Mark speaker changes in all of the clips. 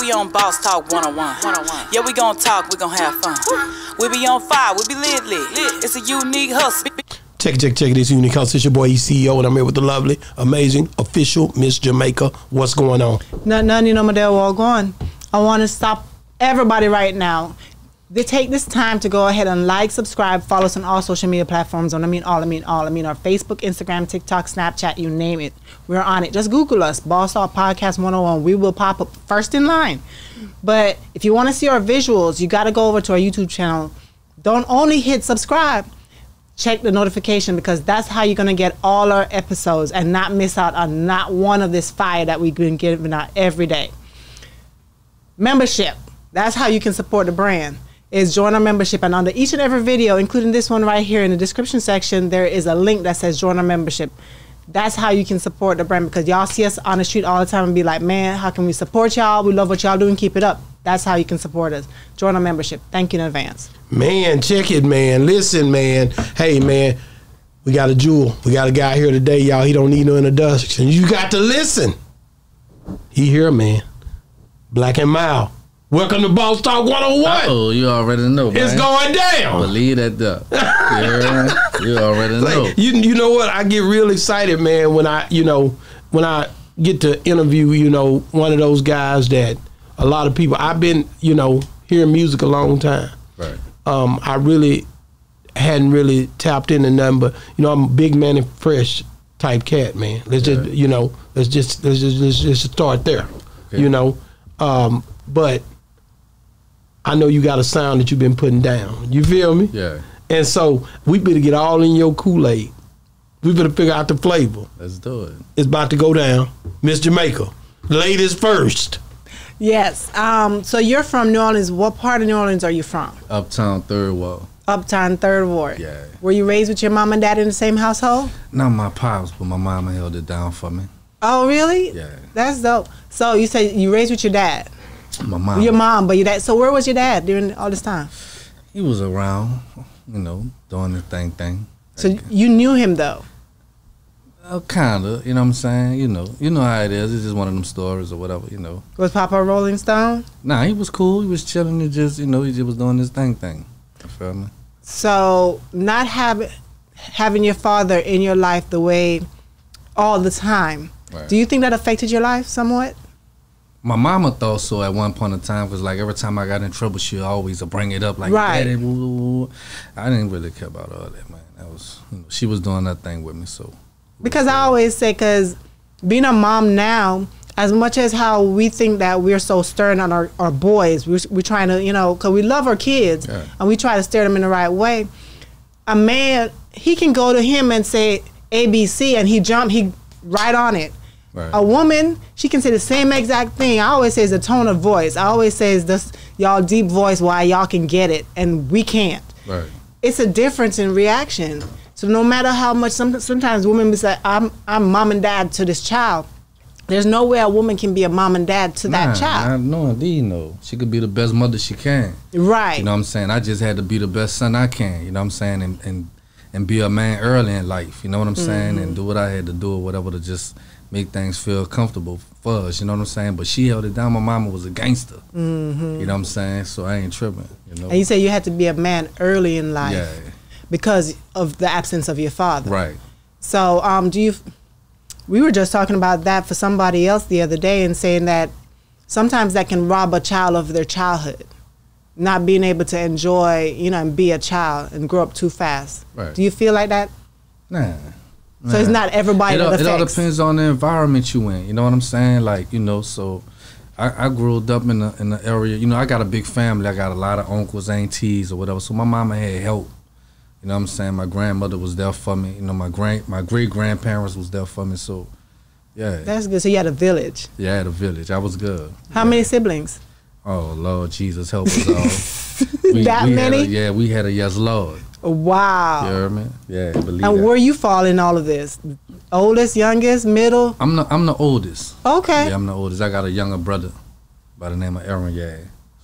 Speaker 1: we on Boss Talk 101. Yeah, we gon' talk, we gon' have fun. We be on fire, we be lit, lit. It's a unique hustle.
Speaker 2: Check, check, check. This is Unique House. It's your boy ECO, and I'm here with the lovely, amazing, official Miss Jamaica. What's going on?
Speaker 3: No, none, you know, Madeo all gone. I want to stop everybody right now. They take this time to go ahead and like, subscribe, follow us on all social media platforms. And I mean all, I mean all. I mean our Facebook, Instagram, TikTok, Snapchat, you name it. We're on it. Just Google us, Boss Talk Podcast 101. We will pop up first in line. But if you want to see our visuals, you got to go over to our YouTube channel. Don't only hit subscribe, check the notification because that's how you're going to get all our episodes and not miss out on not one of this fire that we've been giving out every day. Membership. That's how you can support the brand. Is join our membership, and under each and every video, including this one right here in the description section, there is a link that says join our membership. That's how you can support the brand because y'all see us on the street all the time and be like, man, how can we support y'all? We love what y'all do and keep it up. That's how you can support us. Join our membership. Thank you in advance.
Speaker 2: Man, check it, man. Listen, man. Hey, man. We got a jewel. We got a guy here today, y'all. He don't need no introduction. You got to listen. He here, man. BlaqNmilD. Welcome to Boss Talk 101.
Speaker 4: Oh, you already know.
Speaker 2: It's going down.
Speaker 4: Believe that though. yeah, you already know.
Speaker 2: Like, you you know what? I get real excited, man, when I you know when I get to interview you know one of those guys that a lot of people. I've been you know hearing music a long time.
Speaker 4: Right.
Speaker 2: Um, I really hadn't really tapped into nothing, but you know I'm a big Mannie Fresh type cat, man. Let's just you know let's just let's just let's just start there.
Speaker 4: Okay.
Speaker 2: You know, um, but I know you got a sound that you've been putting down. You feel me?
Speaker 4: Yeah.
Speaker 2: And so we better get all in your Kool Aid. We better figure out the flavor.
Speaker 4: Let's do it.
Speaker 2: It's about to go down. Miss Jamaica, ladies first.
Speaker 3: Yes. Um, so you're from New Orleans. What part of New Orleans are you from?
Speaker 4: Uptown Third Ward.
Speaker 3: Uptown Third Ward.
Speaker 4: Yeah.
Speaker 3: Were you raised with your mom and dad in the same household?
Speaker 4: Not my pops, but my mama held it down for me.
Speaker 3: Oh, really?
Speaker 4: Yeah.
Speaker 3: That's dope. So you say you raised with your dad,
Speaker 4: My mom.
Speaker 3: your mom, but your dad. So where was your dad during all this time?
Speaker 4: He was around, you know, doing the thing thing.
Speaker 3: So you knew him though.
Speaker 4: Uh, kinda, you know what I'm saying? You know, you know how it is. It's just one of them stories or whatever, you know.
Speaker 3: Was Papa Rolling Stone?
Speaker 4: Nah, he was cool. He was chilling. He just, you know, he just was doing his thing thing. You feel me?
Speaker 3: So not having having your father in your life the way all the time.
Speaker 4: Right.
Speaker 3: Do you think that affected your life somewhat?
Speaker 4: My mama thought so at one point in time because like every time I got in trouble, she always would bring it up like,
Speaker 3: Right.
Speaker 4: Daddy, woo, woo." I didn't really care about all that, man. That was, you know, she was doing that thing with me, so.
Speaker 3: Because I always say, because being a mom now, as much as how we think that we're so stern on our, our boys, we're, we're trying to, you know, because we love our kids
Speaker 4: Yeah.
Speaker 3: and we try to steer them in the right way. A man, he can go to him and say ABC and he jump, he right on it.
Speaker 4: Right.
Speaker 3: A woman, she can say the same exact thing. I always say it's the tone of voice. I always say it's this y'all deep voice why y'all can get it and we can't
Speaker 4: Right.
Speaker 3: it's a difference in reaction. So no matter how much, some, sometimes women be say, "I'm I'm mom and dad to this child." There's no way a woman can be a mom and dad to that child,
Speaker 4: nah, no, indeed, no. She could be the best mother she can.
Speaker 3: right?
Speaker 4: You know what I'm saying? I just had to be the best son I can. You know what I'm saying? And and and be a man early in life. You know what I'm saying?
Speaker 3: Mm-hmm.
Speaker 4: And do what I had to do or whatever to just make things feel comfortable for us. You know what I'm saying? But she held it down. My mama was a gangster. Mm-hmm. You know what I'm saying? So I ain't tripping. You know?
Speaker 3: and you say you had to be a man early in life
Speaker 4: yeah.
Speaker 3: because of the absence of your father.
Speaker 4: Right.
Speaker 3: So, um, do you? We were just talking about that for somebody else the other day and saying that sometimes that can rob a child of their childhood, not being able to enjoy, you know, and be a child and grow up too fast.
Speaker 4: Right.
Speaker 3: Do you feel like that?
Speaker 4: Nah.
Speaker 3: So it's not everybody
Speaker 4: it, all, it all depends on the environment you in. You know what I'm saying? Like you know, so I, I grew up in the in the area. You know, I got a big family. I got a lot of uncles, aunties, or whatever. So my mama had help. You know what I'm saying? My grandmother was there for me. You know, my grand my great grandparents was there for me. So yeah,
Speaker 3: That's good. So you had a village.
Speaker 4: yeah, I had a village. I was good.
Speaker 3: How
Speaker 4: Yeah.
Speaker 3: many siblings?
Speaker 4: Oh Lord Jesus, help us all. We-
Speaker 3: That
Speaker 4: we
Speaker 3: many?
Speaker 4: a- yeah, we had a yes Lord.
Speaker 3: Wow.
Speaker 4: You heard me? Yeah, believe
Speaker 3: and
Speaker 4: that.
Speaker 3: where you fall in all of this? Oldest, youngest, middle?
Speaker 4: I'm the I'm the oldest.
Speaker 3: Okay.
Speaker 4: Yeah, I'm the oldest. I got a younger brother by the name of Aaron. Yeah.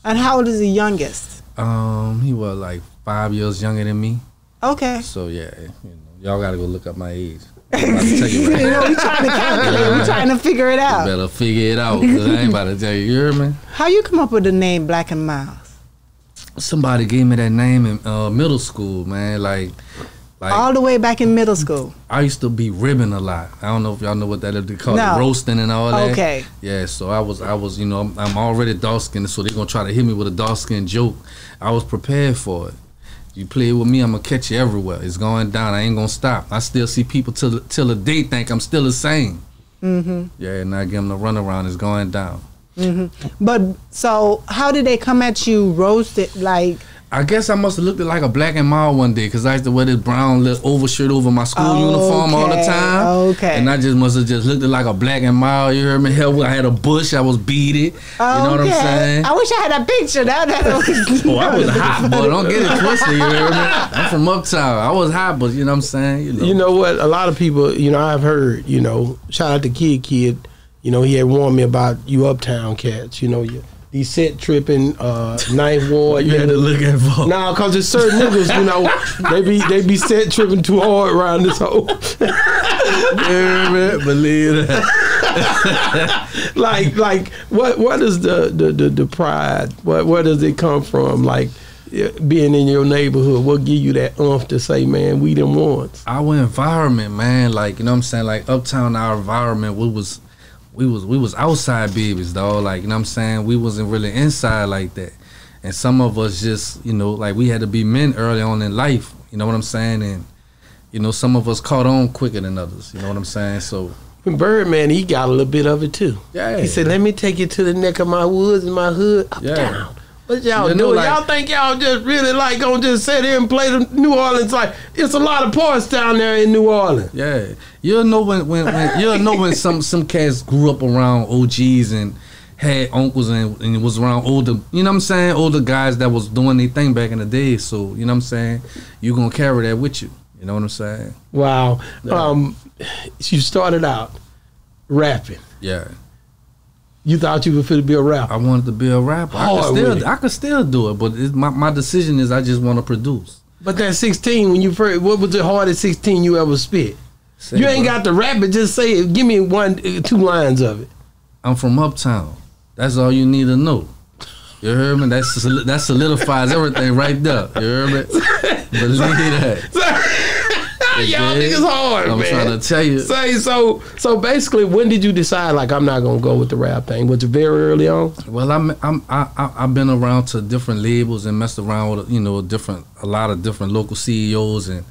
Speaker 3: And how old is the youngest?
Speaker 4: Um, he was like five years younger than me.
Speaker 3: Okay.
Speaker 4: So yeah, you know, y'all gotta go look up my age. I'm about to tell you right
Speaker 3: you know, we trying to calculate. We trying to figure it out.
Speaker 4: You
Speaker 3: out.
Speaker 4: better figure it out. Cause I ain't about to tell you. You hear me?
Speaker 3: How you come up with the name BlaqNmilD?
Speaker 4: Somebody gave me that name in uh, middle school, man. Like, like
Speaker 3: All the way back in middle school.
Speaker 4: I used to be ribbing a lot. I don't know if y'all know what that is. They call
Speaker 3: No.
Speaker 4: it roasting and all that.
Speaker 3: Okay.
Speaker 4: Yeah, so I was, I was, you know, I'm, I'm already dark skinned, so they're gonna try to hit me with a dark skin joke. I was prepared for it. You play with me, I'm gonna catch you everywhere. It's going down. I ain't gonna stop. I still see people till till the day think I'm still the same. Mm-hmm. Yeah, and I give them the runaround. It's going down. Mm-hmm.
Speaker 3: But so, how did they come at you roasted? Like,
Speaker 4: I guess I must have looked like a black and mild one day because I used to wear this brown little overshirt over my school uniform all the time.
Speaker 3: okay.
Speaker 4: And I just must have just looked like a black and mild. You heard me? Hell, I had a bush. I was beaded. Okay. You know what I'm saying?
Speaker 3: I wish I had a picture. That, that
Speaker 4: Oh, I was hot, but don't get it twisted. You hear me? I'm from Uptown. I was hot, but you know what I'm saying? You know.
Speaker 2: You know what? A lot of people, you know, I've heard, you know, shout out to Kidd Kidd. You know, he had warned me about you uptown cats. You know, you, these set tripping, uh, ninth ward.
Speaker 4: you had to look at for.
Speaker 2: Nah, cause there's certain niggas, you know, they be they be set tripping too hard around this hole.
Speaker 4: You hear me? Believe that.
Speaker 2: like like what what is the the, the, the pride? What where does it come from? Like being in your neighborhood, what give you that umph to say, man, we them ones?
Speaker 4: our environment, man, like you know what I'm saying, like uptown our environment, we was we was we was outside babies, dog. Like, you know what I'm saying? We wasn't really inside like that. And some of us just, you know, like we had to be men early on in life, you know what I'm saying? And you know, some of us caught on quicker than others, you know what I'm saying? So
Speaker 2: Birdman, he got a little bit of it too.
Speaker 4: Yeah.
Speaker 2: He said, "Let me take you to the neck of my woods and my hood up
Speaker 4: Yeah.
Speaker 2: down." What y'all doing?
Speaker 4: like-
Speaker 2: y'all think y'all just really like gonna just sit here and play the New Orleans? Like it's a lot of parts down there in New Orleans.
Speaker 4: Yeah, you'll know when, when, when you'll know when some some cats grew up around OGs and had uncles and, and was around older, you know what I'm saying, older guys that was doing their thing back in the day. So you know what I'm saying, You're gonna carry that with you. You know what I'm saying?
Speaker 2: Wow. Um, you started out rapping.
Speaker 4: Yeah,
Speaker 2: You thought you were fit to be a rapper.
Speaker 4: I wanted to be a rapper. I
Speaker 2: Hard
Speaker 4: could still I could still do it, but it's, my my decision is I just want to produce.
Speaker 2: But that 16, when you first, what was the hardest 16 you ever spit?
Speaker 4: Say,
Speaker 2: You ain't
Speaker 4: bro,
Speaker 2: got to rap it. Just say it. Give me one, uh, two lines of it.
Speaker 4: I'm from Uptown. That's all you need to know. You heard me? That's that solidifies everything right there. You heard me? Believe that.
Speaker 2: Y'all niggas hard,
Speaker 4: I'm
Speaker 2: man.
Speaker 4: trying to tell you.
Speaker 2: Say so. So basically, when did you decide like I'm not gonna go with the rap thing? Was it very early on?
Speaker 4: Well, I'm I'm I, I I've been around to different labels and messed around with you know different a lot of different local CEOs and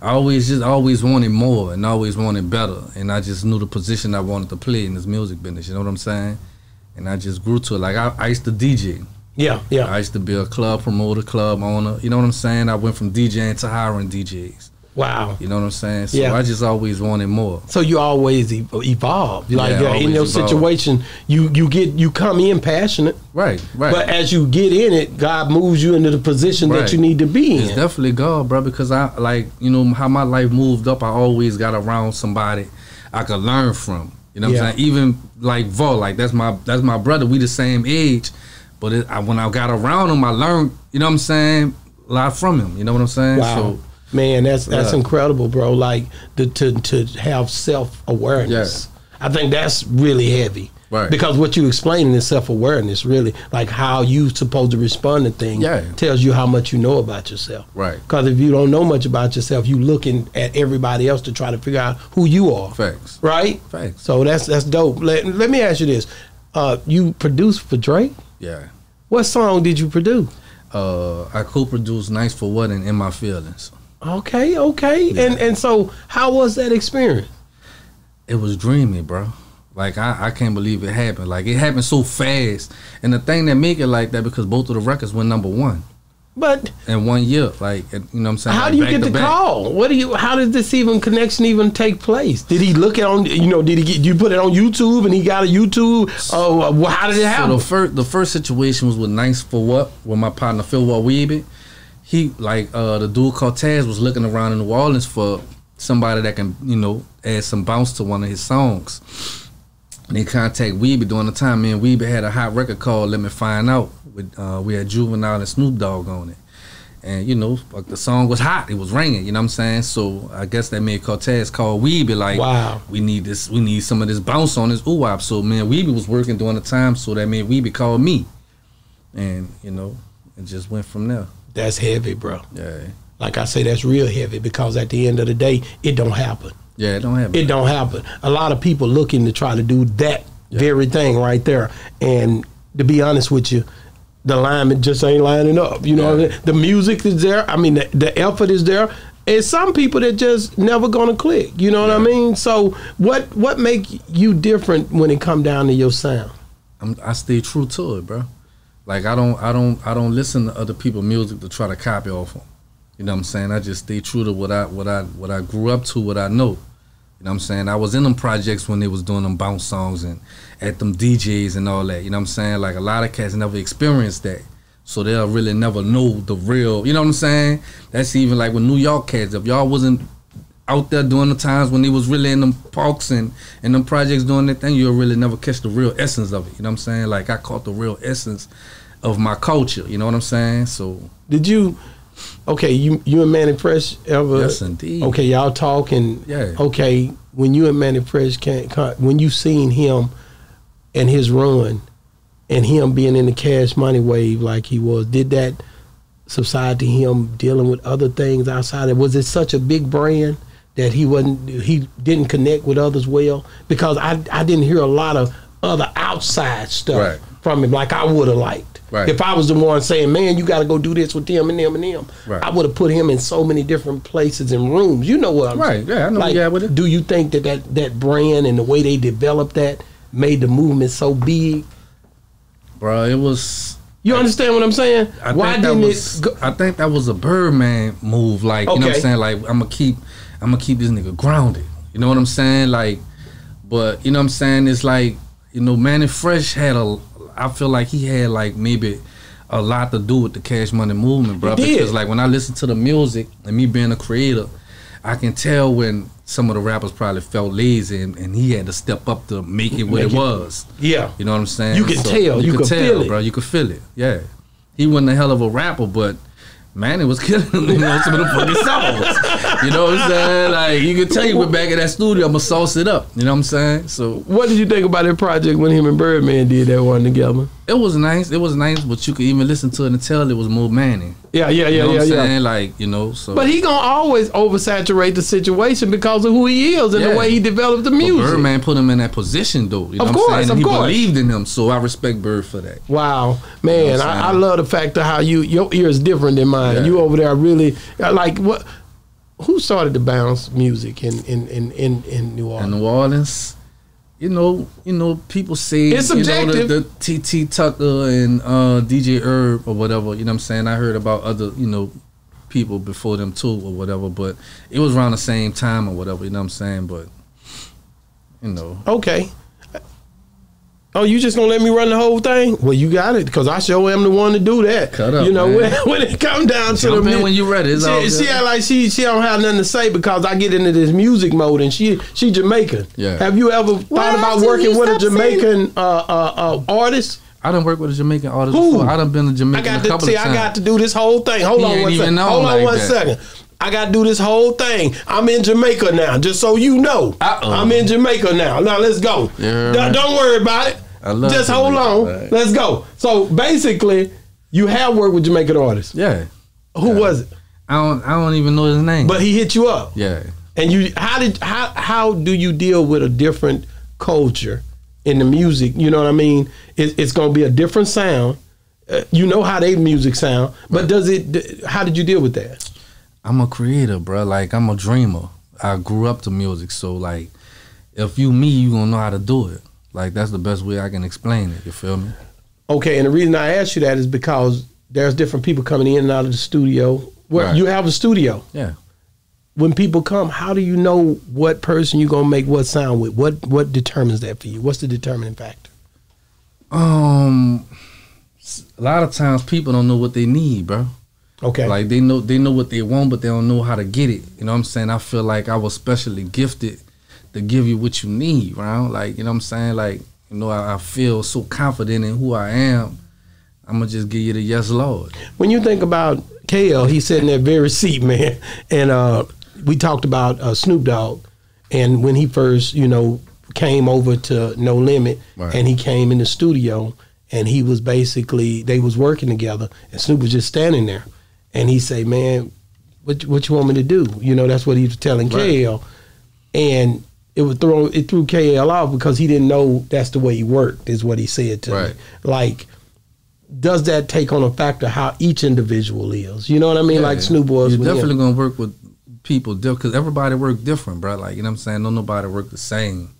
Speaker 4: I always just always wanted more and always wanted better and I just knew the position I wanted to play in this music business. You know what I'm saying? And I just grew to it. Like I, I used to DJ.
Speaker 2: Yeah, yeah.
Speaker 4: I used to be a club promoter, club owner. You know what I'm saying? I went from DJing to hiring DJs.
Speaker 2: Wow.
Speaker 4: You know what I'm saying? So
Speaker 2: Yeah.
Speaker 4: I just always wanted more.
Speaker 2: So you always evolve. Like
Speaker 4: Yeah,
Speaker 2: in your
Speaker 4: evolve.
Speaker 2: situation, you you get you come in passionate,
Speaker 4: Right, right.
Speaker 2: but as you get in it, God moves you into the position that you need to be
Speaker 4: It's
Speaker 2: in.
Speaker 4: definitely God, bro. Because I like you know how my life moved up. I always got around somebody I could learn from. You know what
Speaker 2: Yeah.
Speaker 4: I'm saying? Even like Vo, like that's my that's my brother. We the same age, but it, I, when I got around him, I learned. You know what I'm saying? A lot from him. You know what I'm saying?
Speaker 2: Wow.
Speaker 4: So
Speaker 2: Man, that's that's
Speaker 4: Yeah.
Speaker 2: incredible, bro. Like the, to to have self awareness. I think that's really heavy.
Speaker 4: Right.
Speaker 2: Because what you explaining is self awareness, really, like how you supposed to respond to things.
Speaker 4: Yeah.
Speaker 2: Tells you how much you know about yourself.
Speaker 4: Right.
Speaker 2: Because if you don't know much about yourself, you looking at everybody else to try to figure out who you are.
Speaker 4: facts,
Speaker 2: Right.
Speaker 4: facts.
Speaker 2: So that's that's dope. Let, let me ask you this: uh, You produced for Drake.
Speaker 4: Yeah.
Speaker 2: What song did you produce?
Speaker 4: Uh, I co-produced "Nice for What" and "In My Feelings."
Speaker 2: Okay, okay. And and so how was that experience?
Speaker 4: it was dreamy, bro. Like I, I can't believe it happened. Like it happened so fast. And the thing that make it like that because both of the records went number one
Speaker 2: But
Speaker 4: in one year. Like you know what I'm saying?
Speaker 2: how
Speaker 4: Like,
Speaker 2: do you get the
Speaker 4: back.
Speaker 2: call? What do you? How did this even connection even take place? Did he look it on? You know, did he get you put it on YouTube and he got a YouTube? Oh, uh, how did it
Speaker 4: So
Speaker 2: happen?
Speaker 4: the first the first situation was with Nice for What with my partner Phil Weeby. He like uh the dude Cortez was looking around in New Orleans for somebody that can, you know, add some bounce to one of his songs. And he contact Weeby during the time me and Weeby had a hot record called Let Me Find Out. With uh we had Juvenile and Snoop Dogg on it. And you know, like the song was hot. It was ringing. You know what I'm saying? So I guess that made Cortez call Weeby like,
Speaker 2: Wow.
Speaker 4: we need this. We need some of this bounce on this ooh. So man, Weeby was working during the time. So that made Weeby call me, and you know, it just went from there.
Speaker 2: That's heavy, bro.
Speaker 4: Yeah,
Speaker 2: Like I say, that's real heavy because at the end of the day, it don't happen.
Speaker 4: yeah. It don't happen.
Speaker 2: It don't happen. A lot of people looking to try to do that very thing right there. And to be honest with you, the alignment just ain't lining up. You know,
Speaker 4: Yeah.
Speaker 2: what I mean? the music is there. I mean, the, the effort is there. And some people that just never gonna click. You know what I mean? So what what make you different when it come down to your sound?
Speaker 4: I'm, I stay true to it, bro. Like I don't, I don't, I don't listen to other people's music to try to copy off them. You know what I'm saying? I just stay true to what I, what I, what I grew up to, what I know. You know what I'm saying? I was in them projects when they was doing them bounce songs and at them DJs and all that. You know what I'm saying? Like a lot of cats never experienced that. So they'll really never know the real, you know what I'm saying? That's even like with New York cats. If y'all wasn't out there during the times when they was really in them parks and and them projects doing that thing, you'll really never catch the real essence of it. You know what I'm saying? Like I caught the real essence of my culture. You know what I'm saying? So
Speaker 2: Did you? Okay, you you and Mannie Fresh ever?
Speaker 4: yes, indeed.
Speaker 2: Okay, y'all talking.
Speaker 4: Yeah.
Speaker 2: okay. When you and Mannie Fresh can't when you seen him and his run, and him being in the cash money wave like he was, did that subside to him dealing with other things outside? of Was it such a big brand that he wasn't he didn't connect with others well? Because I I didn't hear a lot of other outside stuff
Speaker 4: Right.
Speaker 2: from him like I would have liked.
Speaker 4: Right.
Speaker 2: If I was the one saying, "Man, you got to go do this with them and them and them,"
Speaker 4: Right.
Speaker 2: I would have put him in so many different places and rooms. You know what I'm
Speaker 4: Right,
Speaker 2: saying?
Speaker 4: yeah, I know
Speaker 2: Like,
Speaker 4: at with it.
Speaker 2: Do you think that, that that brand and the way they developed that made the movement so big?
Speaker 4: Bro, it was
Speaker 2: You understand what I'm saying?
Speaker 4: I
Speaker 2: Why
Speaker 4: think that
Speaker 2: didn't
Speaker 4: was,
Speaker 2: it? Go,
Speaker 4: I think that was a Birdman move. Like you know what I'm saying. Like I'm gonna keep I'm gonna keep this nigga grounded. You know what I'm saying? Like, but you know what I'm saying. It's like you know, Mannie Fresh had a. I feel like he had like maybe a lot to do with the Cash Money movement, bro. Because like when I listen to the music and me being a creator, I can tell when some of the rappers probably felt lazy and, and he had to step up to make it what
Speaker 2: Make
Speaker 4: it
Speaker 2: it-
Speaker 4: was.
Speaker 2: yeah.
Speaker 4: You know what I'm saying?
Speaker 2: You can tell, you
Speaker 4: could
Speaker 2: can feel it.
Speaker 4: bro. You can feel it. Yeah. He wasn't a hell of a rapper, but Mannie was killing you know, some of the fucking songs. You know what I'm saying? Like you could tell you went back in that studio, I'ma sauce it up. You know what I'm saying? So
Speaker 2: What did you think about that project when him and Birdman did that one together?
Speaker 4: it was nice. It was nice, but you could even listen to it and tell it was more Mannie.
Speaker 2: Yeah, yeah, yeah,
Speaker 4: You
Speaker 2: yeah,
Speaker 4: know what
Speaker 2: yeah,
Speaker 4: I'm
Speaker 2: yeah.
Speaker 4: saying? Like, you know, so
Speaker 2: But he gonna always oversaturate the situation because of who he is and the way he developed the
Speaker 4: But
Speaker 2: music.
Speaker 4: Birdman put him in that position though. You know
Speaker 2: Of
Speaker 4: what
Speaker 2: course,
Speaker 4: I'm saying?
Speaker 2: of
Speaker 4: And he
Speaker 2: course.
Speaker 4: believed in him, so I respect Bird for that.
Speaker 2: Wow, man,
Speaker 4: You know
Speaker 2: I, I love the fact of how you your ear is different than mine.
Speaker 4: Yeah.
Speaker 2: You over there really like what? Who started the bounce music in in in in, in New
Speaker 4: in
Speaker 2: Orleans?
Speaker 4: New Orleans. You know, you know, people say
Speaker 2: It's
Speaker 4: you know
Speaker 2: subjective.
Speaker 4: the, the TT Tucker and uh, DJ Irv or whatever. You know what I'm saying? I heard about other, you know, people before them too or whatever, but it was around the same time or whatever. You know what I'm saying? But you know,
Speaker 2: Okay. Oh, you just gonna let me run the whole thing? Well, you got it, because I sure am the one to do that.
Speaker 4: Cut up,
Speaker 2: you know
Speaker 4: man.
Speaker 2: when, when it come down to
Speaker 4: Jump
Speaker 2: the
Speaker 4: in when you ready. It's all
Speaker 2: She,
Speaker 4: good.
Speaker 2: she act like she she don't have nothing to say because I get into this music mode and she she Jamaican.
Speaker 4: Yeah.
Speaker 2: Have you ever thought about working with a Jamaican uh, uh, uh, artist?
Speaker 4: I done worked with a Jamaican artist
Speaker 2: Who?
Speaker 4: before. I done been to
Speaker 2: I got
Speaker 4: a
Speaker 2: to
Speaker 4: couple
Speaker 2: see.
Speaker 4: of
Speaker 2: I got to do this whole thing. Hold
Speaker 4: He
Speaker 2: on
Speaker 4: ain't
Speaker 2: one
Speaker 4: even
Speaker 2: second.
Speaker 4: know
Speaker 2: Hold on
Speaker 4: like
Speaker 2: one
Speaker 4: that.
Speaker 2: second. I got to do this whole thing. I'm in Jamaica now, just so you know.
Speaker 4: Uh-oh.
Speaker 2: I'm in Jamaica now. Now let's go.
Speaker 4: Yeah.
Speaker 2: Don't, don't worry about it.
Speaker 4: I love
Speaker 2: just hold on.
Speaker 4: right.
Speaker 2: Let's go. So basically, you have worked with Jamaican artists.
Speaker 4: Yeah,
Speaker 2: Who was it?
Speaker 4: I don't. I don't even know his name.
Speaker 2: But he hit you up.
Speaker 4: yeah,
Speaker 2: And you, how did how how do you deal with a different culture in the music? You know what I mean? It, it's going to be a different sound. Uh, you know how they music sound, but does it? How did you deal with that?
Speaker 4: I'm a creator, bro. Like I'm a dreamer. I grew up to music, so like, if you me, you gonna know how to do it. Like that's the best way I can explain it. You feel me?
Speaker 2: Okay, and the reason I asked you that is because there's different people coming in and out of the studio. Well,
Speaker 4: Right.
Speaker 2: you have a studio.
Speaker 4: Yeah.
Speaker 2: When people come, how do you know what person you're gonna make what sound with? What what determines that for you? What's the determining factor?
Speaker 4: Um, a lot of times people don't know what they need, bro.
Speaker 2: Okay.
Speaker 4: Like they know they know what they want, but they don't know how to get it. You know what I'm saying? I feel like I was specially gifted to give you what you need, right? Like you know what I'm saying? Like you know, I, I feel so confident in who I am. I'm gonna just give you the yes, Lord.
Speaker 2: when you think about KL, he's sitting in that very seat, man. And uh, we talked about uh, Snoop Dogg, and when he first, you know, came over to No Limit,
Speaker 4: Right.
Speaker 2: and he came in the studio, and he was basically they was working together, and Snoop was just standing there, and he say, "Man, what what you want me to do?" You know, that's what he was telling
Speaker 4: Right.
Speaker 2: KL, and it would throw it threw KL off because he didn't know that's the way he worked. Is what he said to
Speaker 4: Right.
Speaker 2: me. Like, does that take on a factor how each individual is? You know what I mean? like Snoop was
Speaker 4: You're
Speaker 2: with him.
Speaker 4: definitely gonna work with people because everybody work different, bro. Like you know what I'm saying. No nobody work the same.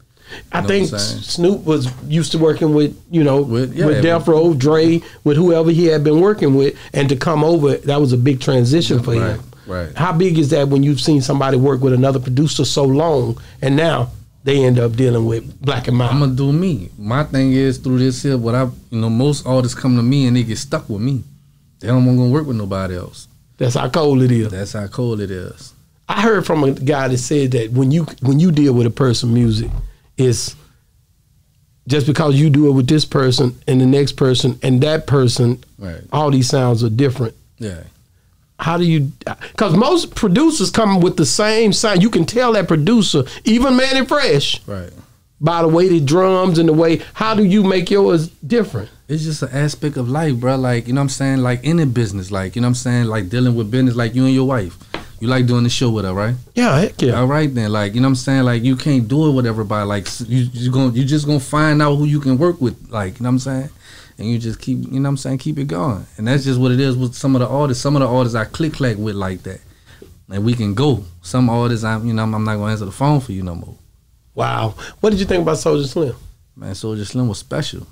Speaker 2: I
Speaker 4: know
Speaker 2: think
Speaker 4: what I'm saying?
Speaker 2: Snoop was used to working with you know
Speaker 4: With-
Speaker 2: with,
Speaker 4: yeah,
Speaker 2: Death Row, Dre, with whoever he had been working with, and to come over that was a big transition for
Speaker 4: Right,
Speaker 2: him.
Speaker 4: right.
Speaker 2: How big is that when you've seen somebody work with another producer so long, and now they end up dealing with Black and
Speaker 4: I'm gonna do me. My thing is through this here. What I you know most artists come to me and they get stuck with me. They don't want to work with nobody else.
Speaker 2: That's how cold it is.
Speaker 4: That's how cold it is.
Speaker 2: I heard from a guy that said that when you when you deal with a person music, it's just because you do it with this person and the next person and that person,
Speaker 4: Right.
Speaker 2: all these sounds are different.
Speaker 4: Yeah.
Speaker 2: How do you? Because most producers come with the same sound. You can tell that producer, even Mannie Fresh,
Speaker 4: Right.
Speaker 2: by the way the drums and the way. How do you make yours different?
Speaker 4: It's just an aspect of life, bro. Like, you know what I'm saying? Like in any business, like, you know what I'm saying? Like dealing with business, like you and your wife. You like doing the show with her, right?
Speaker 2: Yeah, heck yeah.
Speaker 4: All right then, like you know what I'm saying. Like you can't do it with everybody. Like you you going you just gonna find out who you can work with. Like you know what I'm saying, and you just keep you know what I'm saying keep it going. And that's just what it is with some of the artists. Some of the artists I click clack with like that, and we can go. Some artists I'm you know I'm not gonna answer the phone for you no more.
Speaker 2: Wow. What did you think about Soulja Slim?
Speaker 4: Man, Soulja Slim was special.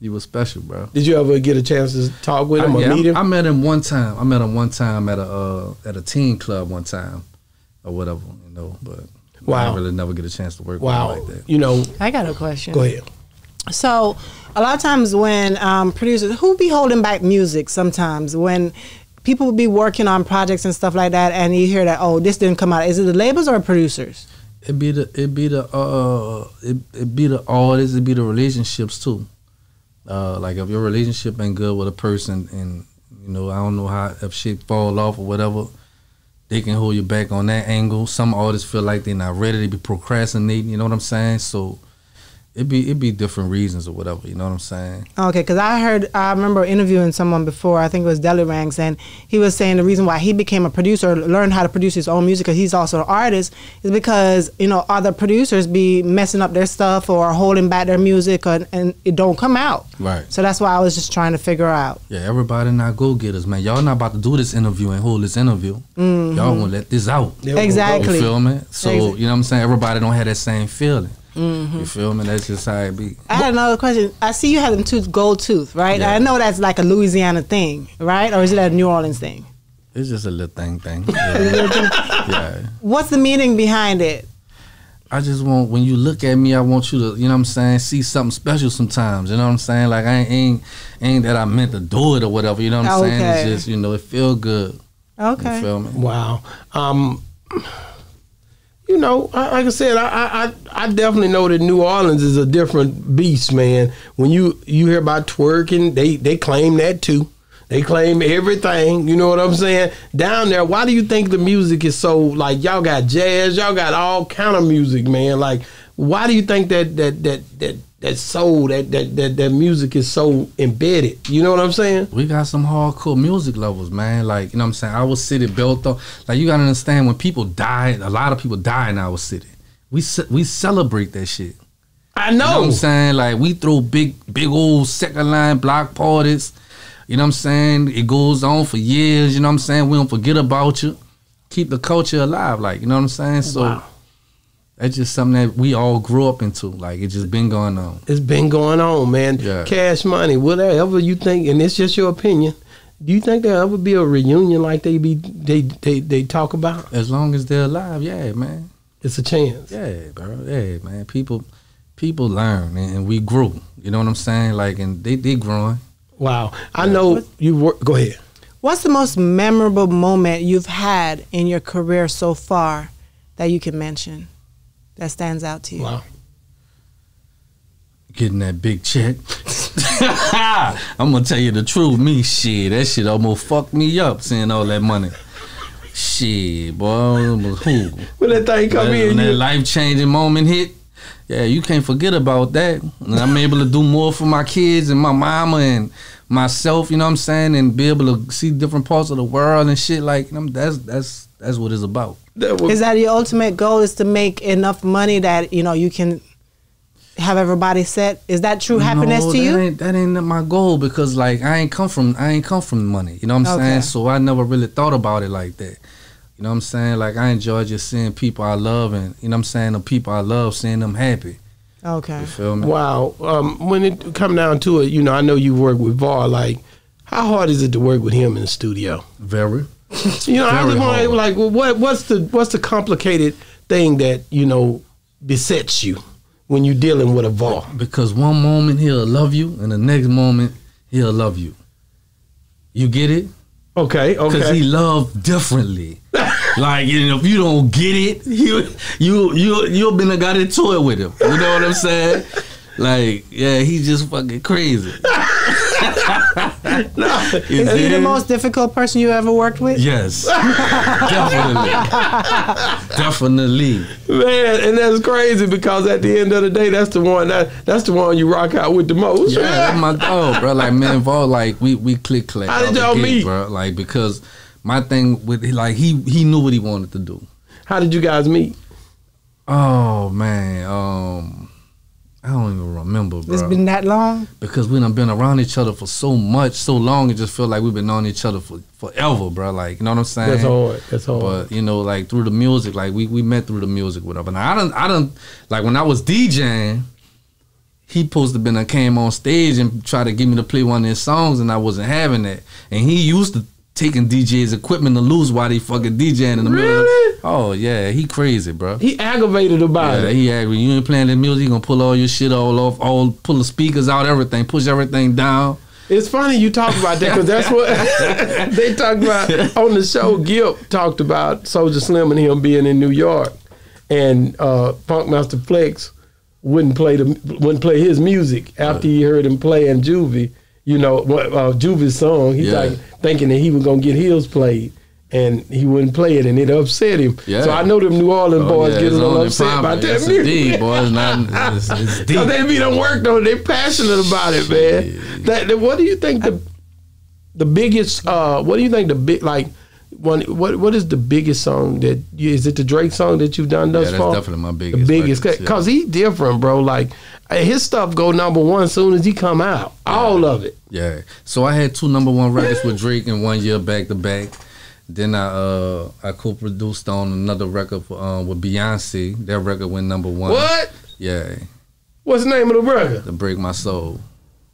Speaker 4: He was special, bro.
Speaker 2: Did you ever get a chance to talk with him
Speaker 4: I,
Speaker 2: or
Speaker 4: yeah,
Speaker 2: meet him?
Speaker 4: I, I met him one time. I met him one time at a uh, at a teen club one time, or whatever, you know. But
Speaker 2: Wow.
Speaker 4: I really never get a chance to work
Speaker 2: wow.
Speaker 4: with him like that.
Speaker 2: You know.
Speaker 3: I got a question.
Speaker 2: Go ahead.
Speaker 3: So, a lot of times when um, producers who be holding back music, sometimes when people be working on projects and stuff like that, and you hear that oh this didn't come out, is it the labels or producers?
Speaker 4: It be the it be the uh it, it be the artists, it be the relationships too. Uh like if your relationship ain't good with a person and you know, I don't know how if shit fall off or whatever, they can hold you back on that angle. Some artists feel like they're not ready to be procrastinating, you know what I'm saying? So it be it be different reasons or whatever, you know what I'm saying?
Speaker 3: Okay, because I heard, I remember interviewing someone before, I think it was Deli Ranks, and he was saying the reason why he became a producer, learned how to produce his own music, because he's also an artist, is because, you know, other producers be messing up their stuff or holding back their music and, and it don't come out.
Speaker 4: Right.
Speaker 3: So that's why I was just trying to figure out.
Speaker 4: Yeah, everybody not go getters, man. Y'all not about to do this interview and hold this interview. Mm-hmm. Y'all wanna let this out.
Speaker 2: There we go.
Speaker 3: Exactly.
Speaker 4: You feel me? So
Speaker 3: Exactly.
Speaker 4: you know what I'm saying. Everybody don't have that same feeling. You feel me? That's just how it be.
Speaker 3: I had another question. I see you have them tooth, gold tooth, right?
Speaker 4: Yeah.
Speaker 3: I know that's like a Louisiana thing, right? Or is it a New Orleans thing?
Speaker 4: It's just a little thing, thing. Yeah. yeah.
Speaker 3: What's the meaning behind it?
Speaker 4: I just want when you look at me, I want you to, you know what I'm saying, see something special sometimes. You know what I'm saying? Like I ain't ain't, ain't that I meant to do it or whatever. You know what I'm saying? It's just you know it feel good.
Speaker 3: Okay.
Speaker 4: You feel me?
Speaker 2: Wow. Um, you know, like I said, I, I I- I definitely know that New Orleans is a different beast, man. When you you hear about twerking, they they claim that too. They claim everything. You know what I'm saying? Down there, why do you think the music is so like y'all got jazz, y'all got all kind of music, man? Like, why do you think that that that that that soul, that that that that music is so embedded? You know what I'm saying?
Speaker 4: We got some hardcore music lovers, man. Like, you know what I'm saying? Our city built up. Like, you gotta understand when people die, a lot of people die in our city. We we celebrate that shit.
Speaker 2: I
Speaker 4: You know what
Speaker 2: know.
Speaker 4: I'm saying? Like, we throw big, big old second line block parties. You know what I'm saying? It goes on for years. You know what I'm saying? We don't forget about you. Keep the culture alive. Like, you know what I'm saying? So,
Speaker 2: Wow.
Speaker 4: That's just something that we all grew up into. Like, it just been going on.
Speaker 2: It's been going on, man.
Speaker 4: Yeah.
Speaker 2: Cash money. Will there ever you think, and it's just your opinion, do you think there'll ever be a reunion like they be they they, they talk about?
Speaker 4: As long as they're alive, yeah, man.
Speaker 2: It's a chance.
Speaker 4: Yeah, bro. Yeah, man. People people learn and, and we grew. You know what I'm saying? Like and they they growing.
Speaker 2: Wow. I know you work go ahead.
Speaker 3: What's the most memorable moment you've had in your career so far that you can mention that stands out to you?
Speaker 2: Wow.
Speaker 4: Getting that big check. I'm gonna tell you the truth. Me, shit, that shit almost fucked me up seeing all that money. Shit, boy, who?
Speaker 2: When that thing come
Speaker 4: When,
Speaker 2: in,
Speaker 4: when that life changing moment hit, yeah, you can't forget about that. And I'm able to do more for my kids and my mama and myself. You know what I'm saying? And be able to see different parts of the world and shit. Like, you know, that's that's that's what it's about.
Speaker 2: That was,
Speaker 3: Is that your ultimate goal? Is to make enough money that you know you can have everybody set? Is that true happiness
Speaker 4: no,
Speaker 3: to you?
Speaker 4: Ain't, that ain't my goal because like I ain't come from I ain't come from money. You know what I'm
Speaker 3: Okay.
Speaker 4: saying? So I never really thought about it like that. You know what I'm saying? Like I enjoy just seeing people I love and you know what I'm saying the people I love seeing them happy.
Speaker 3: Okay.
Speaker 4: You feel me?
Speaker 2: wow. Um, when it come down to it, you know, I know you work with Var. Like, how hard is it to work with him in the studio?
Speaker 4: Very.
Speaker 2: You know, I
Speaker 4: Very
Speaker 2: just want to like, well, what what's the what's the complicated thing that you know besets you when you're dealing with a Var?
Speaker 4: Because one moment he'll love you and the next moment he'll love you. You get it?
Speaker 2: Okay, okay.
Speaker 4: Because he loved differently. like, you know, if you don't get it, you you you you've been a got into it with him. You know what I'm saying? Like, yeah, he's just fucking crazy.
Speaker 2: no,
Speaker 4: You
Speaker 3: Is he the most difficult person you ever worked with?
Speaker 4: Yes, definitely, definitely.
Speaker 2: man, and that's crazy because at the end of the day, that's the one that that's the one you rock out with the most.
Speaker 4: Yeah, that's my dog, bro. Like, man, involved, like we we click click.
Speaker 2: How did
Speaker 4: out the
Speaker 2: y'all
Speaker 4: gate,
Speaker 2: meet?
Speaker 4: bro? Like, because my thing with like he he knew what he wanted to do.
Speaker 2: How did you guys meet?
Speaker 4: Oh man, um, I don't even remember, bro.
Speaker 3: It's been that long.
Speaker 4: because we done been around each other for so much, so long. It just feel like we've been on each other for forever, bro. Like you know what I'm saying?
Speaker 2: That's hard. That's hard.
Speaker 4: But you know, like through the music, like we we met through the music, whatever. Now I don't, I don't like when I was DJing. He supposed to been uh, came on stage and tried to get me to play one of his songs, and I wasn't having that. And he used to taking DJ's equipment to lose while they fucking DJing in the middle.
Speaker 2: Really?
Speaker 4: Of, oh yeah, he crazy, bro.
Speaker 2: he aggravated about
Speaker 4: Yeah,
Speaker 2: it.
Speaker 4: he agree. You ain't playing the music, he gonna pull all your shit all off, all pull the speakers out, everything, push everything down.
Speaker 2: It's funny you talk about that because that's what they talked about on the show. Gilp talked about Soulja Slim and him being in New York, and uh, Funkmaster Flex wouldn't play the wouldn't play his music after he heard him playing Juvie. You know, what, uh, Juvie's song. He's
Speaker 4: Yeah.
Speaker 2: like thinking that he was gonna get his played. And he wouldn't play it, and it upset him.
Speaker 4: Yeah.
Speaker 2: So I know them New Orleans
Speaker 4: Oh,
Speaker 2: boys
Speaker 4: yeah,
Speaker 2: get a
Speaker 4: it's
Speaker 2: little upset about that
Speaker 4: Yes,
Speaker 2: music.
Speaker 4: boy. It's not- it's- it's deep.
Speaker 2: Cause they be done worked on. They passionate about it, man. That, that- what do you think the the biggest? Uh, what do you think the big like? One, what what is the biggest song that you, is it the Drake song that you've done thus
Speaker 4: Yeah, that's
Speaker 2: far?
Speaker 4: definitely my
Speaker 2: the
Speaker 4: biggest
Speaker 2: biggest
Speaker 4: records, yeah.
Speaker 2: because he different, bro. Like uh, his stuff go number one soon as he come out. All of it.
Speaker 4: Yeah. So I had two number one records with Drake in one year back to back. Then I uh I co-produced on another record for, um, with Beyonce. That record went number one.
Speaker 2: What?
Speaker 4: Yeah,
Speaker 2: What's the name of the record?
Speaker 4: to break my soul.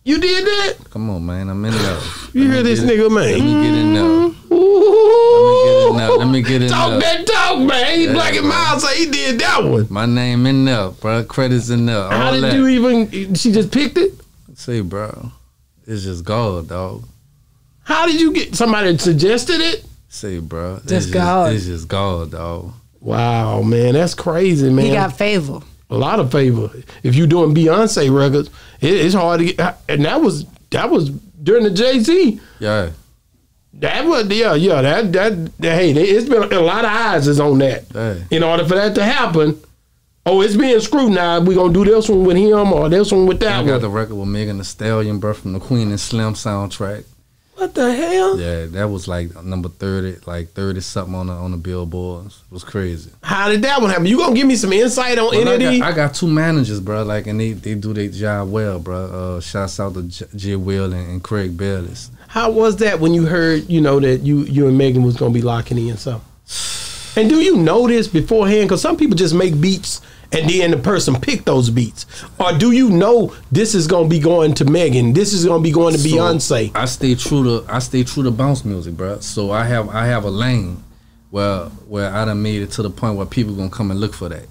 Speaker 2: You did that?
Speaker 4: Come on, man. I'm in love.
Speaker 2: You hear this nigga, man?
Speaker 4: Let me get in there.
Speaker 2: Ooh.
Speaker 4: Let me get in there. Let me get in
Speaker 2: Talk
Speaker 4: there.
Speaker 2: that talk, man. He
Speaker 4: Yeah,
Speaker 2: Black and
Speaker 4: bro.
Speaker 2: Miles say he did that one.
Speaker 4: My name in there, bro. Credits in there. All
Speaker 2: How did
Speaker 4: that.
Speaker 2: you even? She just picked it.
Speaker 4: Say, bro. It's just God, dog.
Speaker 2: How did you get? Somebody suggested it.
Speaker 4: Say, bro. It's
Speaker 3: Just God.
Speaker 4: It's just God, dog.
Speaker 2: Wow, man, that's crazy, man.
Speaker 3: He got favor.
Speaker 2: a lot of favor. If you're doing Beyonce records, it, it's hard to get. And that was that was during the Jay Z.
Speaker 4: Yeah.
Speaker 2: That was yeah yeah that that, that hey, they, it's been a lot of eyes is on that.
Speaker 4: Yeah.
Speaker 2: In order for that to happen, oh, it's being scrutinized. We gonna do this one with him or this one with that.
Speaker 4: I
Speaker 2: got
Speaker 4: the record with Megan Thee Stallion, bro, from the Queen and Slim soundtrack.
Speaker 2: what the hell?
Speaker 4: Yeah, that was like number thirty, like thirty something on the on the billboards. It was crazy.
Speaker 2: How did that one happen? You gonna give me some insight on
Speaker 4: Well,
Speaker 2: any
Speaker 4: I,
Speaker 2: of
Speaker 4: got,
Speaker 2: these?
Speaker 4: I got two managers, bro. Like, and they, they do their job well, bro. Uh, shouts out to J, J Will and, and Craig Bayless.
Speaker 2: How was that when you heard, you know, that you you and Megan was gonna be locking in something? And do you know this beforehand? Because some people just make beats and then the person pick those beats, or do you know this is gonna be going to Megan? This is gonna be going to
Speaker 4: So,
Speaker 2: Beyonce.
Speaker 4: I stay true to I stay true to bounce music, bro. So I have I have a lane where where I done made it to the point where people gonna come and look for that.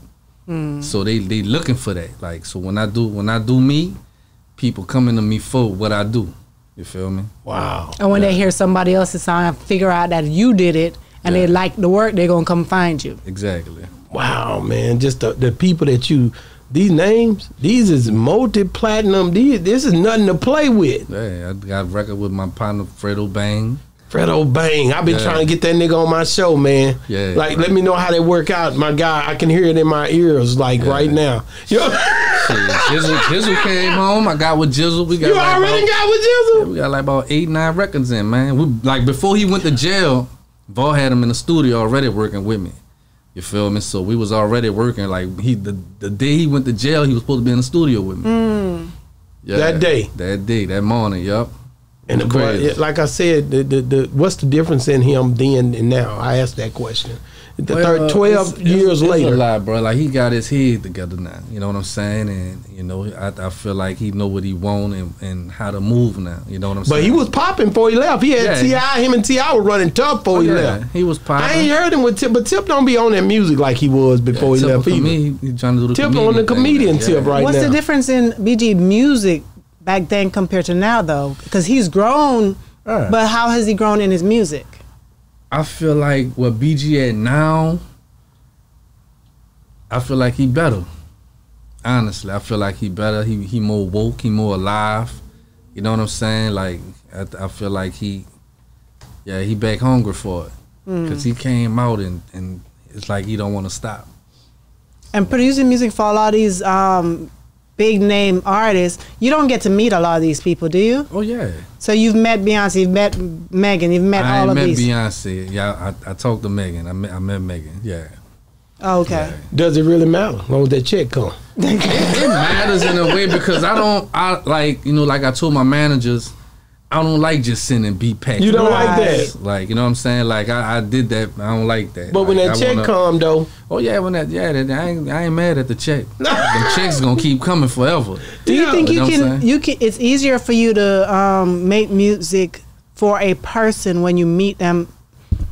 Speaker 4: Hmm. So they they looking for that. Like so when I do when I do me, people coming to me for what I do. You feel me?
Speaker 2: Wow.
Speaker 3: And when they hear somebody else's song and figure out that you did it and they like the work, they're gonna come find you.
Speaker 4: Exactly.
Speaker 2: Wow, man. Just the, the people that you these names, these is multi platinum. These this is nothing to play with.
Speaker 4: Yeah, I got a record with my partner Fredo Bang.
Speaker 2: Fredo Bang. I've been
Speaker 4: Yeah.
Speaker 2: trying to get that nigga on my show, man.
Speaker 4: Yeah.
Speaker 2: Like, let me know how they work out. My guy, I can hear it in my ears, like right now. You,
Speaker 4: Jizzle, Jizzle came home. I got with Jizzle. We got
Speaker 2: you
Speaker 4: like
Speaker 2: already
Speaker 4: about,
Speaker 2: got with Jizzle?
Speaker 4: we got like about eight, nine records in, man. We like before he went to jail, Vol had him in the studio already working with me. You feel me? So we was already working. Like he the, the day he went to jail, he was supposed to be in the studio with me. Mm. Yeah,
Speaker 2: That day?
Speaker 4: That day, that morning, yup.
Speaker 2: And the
Speaker 4: It was
Speaker 2: boy,
Speaker 4: crazy.
Speaker 2: yeah, like I said, the, the, the what's the difference in him then and now? I asked that question. The
Speaker 4: Well,
Speaker 2: third, twelve
Speaker 4: it's- it's-
Speaker 2: years
Speaker 4: it's
Speaker 2: later.
Speaker 4: a lot, bro. Like he got his head together now. You know what I'm saying? And you know, I, I feel like he know what he want and, and how to move now. You know what I'm
Speaker 2: But
Speaker 4: saying?
Speaker 2: he was popping before he left. He had
Speaker 4: Yeah.
Speaker 2: Ti. Him and T.I. were running tough before
Speaker 4: Oh,
Speaker 2: he
Speaker 4: yeah,
Speaker 2: left.
Speaker 4: he was popping.
Speaker 2: I ain't heard him with Tip, but Tip don't be on that music like he was before he
Speaker 4: Tip
Speaker 2: left
Speaker 4: for
Speaker 2: either.
Speaker 4: me, he, he trying to do the
Speaker 2: Tip
Speaker 4: comedian
Speaker 2: on the comedian
Speaker 4: man.
Speaker 2: tip right
Speaker 3: What's
Speaker 2: now.
Speaker 3: the difference in BG music back then compared to now, though? Because he's grown,
Speaker 4: Yeah.
Speaker 3: but how has he grown in his music?
Speaker 4: I feel like what BG at now, I feel like he better. Honestly, I feel like he better. He he more woke. He more alive. You know what I'm saying? Like I, I feel like he, yeah, he back hungry for it because he came out and and it's like he don't want to stop.
Speaker 3: And producing music for a lot of these um, big name artists, you don't get to meet a lot of these people, do you?
Speaker 4: Oh yeah,
Speaker 3: So you've met Beyonce, you've met Megan, you've met
Speaker 4: I
Speaker 3: all of
Speaker 4: met
Speaker 3: these.
Speaker 4: I met Beyonce. Yeah, I, I talked to Megan. I met I met Megan. Yeah.
Speaker 3: Oh, okay.
Speaker 2: Does it really matter? As long as that check come.
Speaker 4: it matters in a way because I don't I like you know like I told my managers I don't like just sending beat packs.
Speaker 2: You don't
Speaker 3: like
Speaker 2: that.
Speaker 4: Like you know what I'm saying? Like I, I did that. I don't like that.
Speaker 2: But when that
Speaker 4: I
Speaker 2: check
Speaker 4: wanna-
Speaker 2: come though,
Speaker 4: oh yeah, when that yeah, that, I ain't I ain't mad at the check. the checks gonna keep coming forever.
Speaker 3: Do you
Speaker 2: Yeah.
Speaker 3: think
Speaker 4: You
Speaker 3: you
Speaker 4: know
Speaker 3: can? You can. It's easier for you to um, make music for a person when you meet them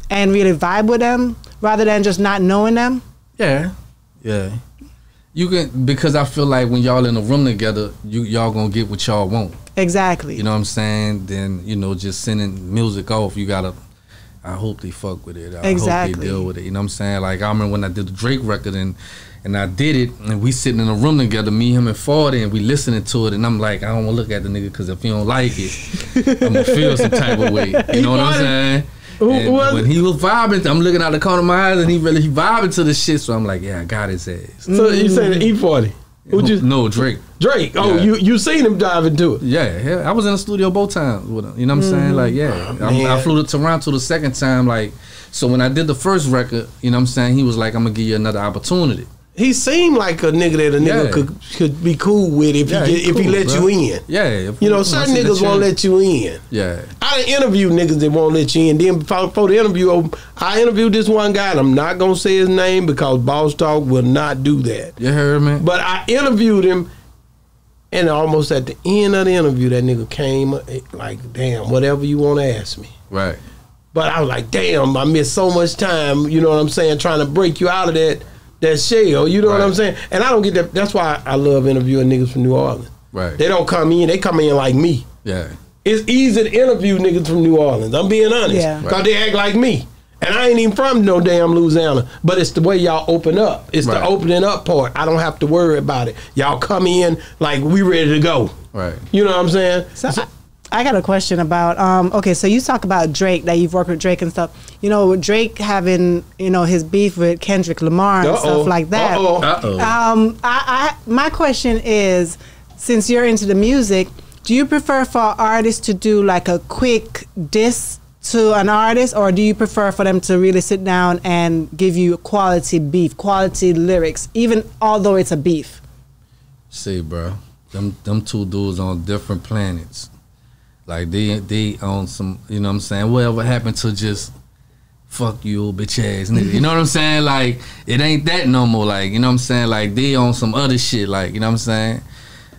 Speaker 3: and really vibe with them, rather than just not knowing them.
Speaker 4: Yeah, yeah. You can because I feel like when y'all in a room together, you y'all gonna get what y'all want.
Speaker 3: Exactly.
Speaker 4: You know what I'm saying? Then you know just sending music off, you gotta. I hope they fuck with it. I
Speaker 3: Exactly.
Speaker 4: hope they deal with it. You know what I'm saying? Like I remember when I did the Drake record and and I did it and we sitting in a room together, me, him, and Forty, and we listening to it, and I'm like, I don't want to look at the nigga because if he don't like it, I'm gonna feel some type of way. You know what I'm saying?
Speaker 2: Who
Speaker 4: And
Speaker 2: was
Speaker 4: when he was vibing, I'm looking out the corner of my eyes, and he really he vibing to the shit. So I'm like, yeah, I got his ass.
Speaker 2: so you say the E forty. Who just
Speaker 4: no Drake?
Speaker 2: Drake? Oh,
Speaker 4: Yeah.
Speaker 2: you you seen him dive into it?
Speaker 4: Yeah, yeah, I was in the studio both times with him. You know what I'm mm-hmm. saying? Like, yeah, ah, I,
Speaker 2: I
Speaker 4: flew to Toronto the second time. Like, so when I did the first record, you know what I'm saying? He was like, "I'm gonna give you another opportunity."
Speaker 2: He seemed like a nigga that a nigga
Speaker 4: Yeah.
Speaker 2: could could be cool with if
Speaker 4: Yeah,
Speaker 2: he
Speaker 4: he
Speaker 2: get, if he let
Speaker 4: bro.
Speaker 2: you in.
Speaker 4: Yeah,
Speaker 2: You know, certain niggas won't let you in.
Speaker 4: Yeah,
Speaker 2: I interviewed niggas that won't let you in. Then before, before the interview, oh, I interviewed this one guy, and I'm not gonna say his name because Boss Talk will not do that.
Speaker 4: you heard me?
Speaker 2: But I interviewed him, and almost at the end of the interview, that nigga came eh, like, "Damn, whatever you want to ask me."
Speaker 4: right.
Speaker 2: But I was like, "Damn, I missed so much time." You know what I'm saying? Trying to break you out of that that shell. You know what I'm saying? And I don't get that. That's why I love interviewing niggas from New Orleans.
Speaker 4: Right.
Speaker 2: They don't come in. They come in like me.
Speaker 4: Yeah.
Speaker 2: It's easy to interview niggas from New Orleans. I'm being honest.
Speaker 3: Yeah.
Speaker 2: Because they act like me. And I ain't even from no damn Louisiana. But it's the way y'all open up. It's
Speaker 4: Right.
Speaker 2: the opening up part. I don't have to worry about it. Y'all come in like we ready to go.
Speaker 4: Right.
Speaker 2: You know what I'm saying?
Speaker 3: So I, I got a question about um okay, so you talk about Drake that you've worked with Drake and stuff. You know, Drake having, you know, his beef with Kendrick Lamar and
Speaker 2: Uh-oh.
Speaker 3: stuff like that.
Speaker 2: Uh-oh.
Speaker 4: Uh oh.
Speaker 3: Um I, I my question is since you're into the music, do you prefer for artists to do like a quick diss to an artist or do you prefer for them to really sit down and give you quality beef, quality lyrics, even although it's a beef?
Speaker 4: See, bro, them them two dudes on different planets. Like they they on some, you know what I'm saying? Whatever happened to just fuck you, old bitch ass nigga. You know what I'm saying? Like it ain't that no more. Like you know what I'm saying? Like they on some other shit. Like you know what I'm saying?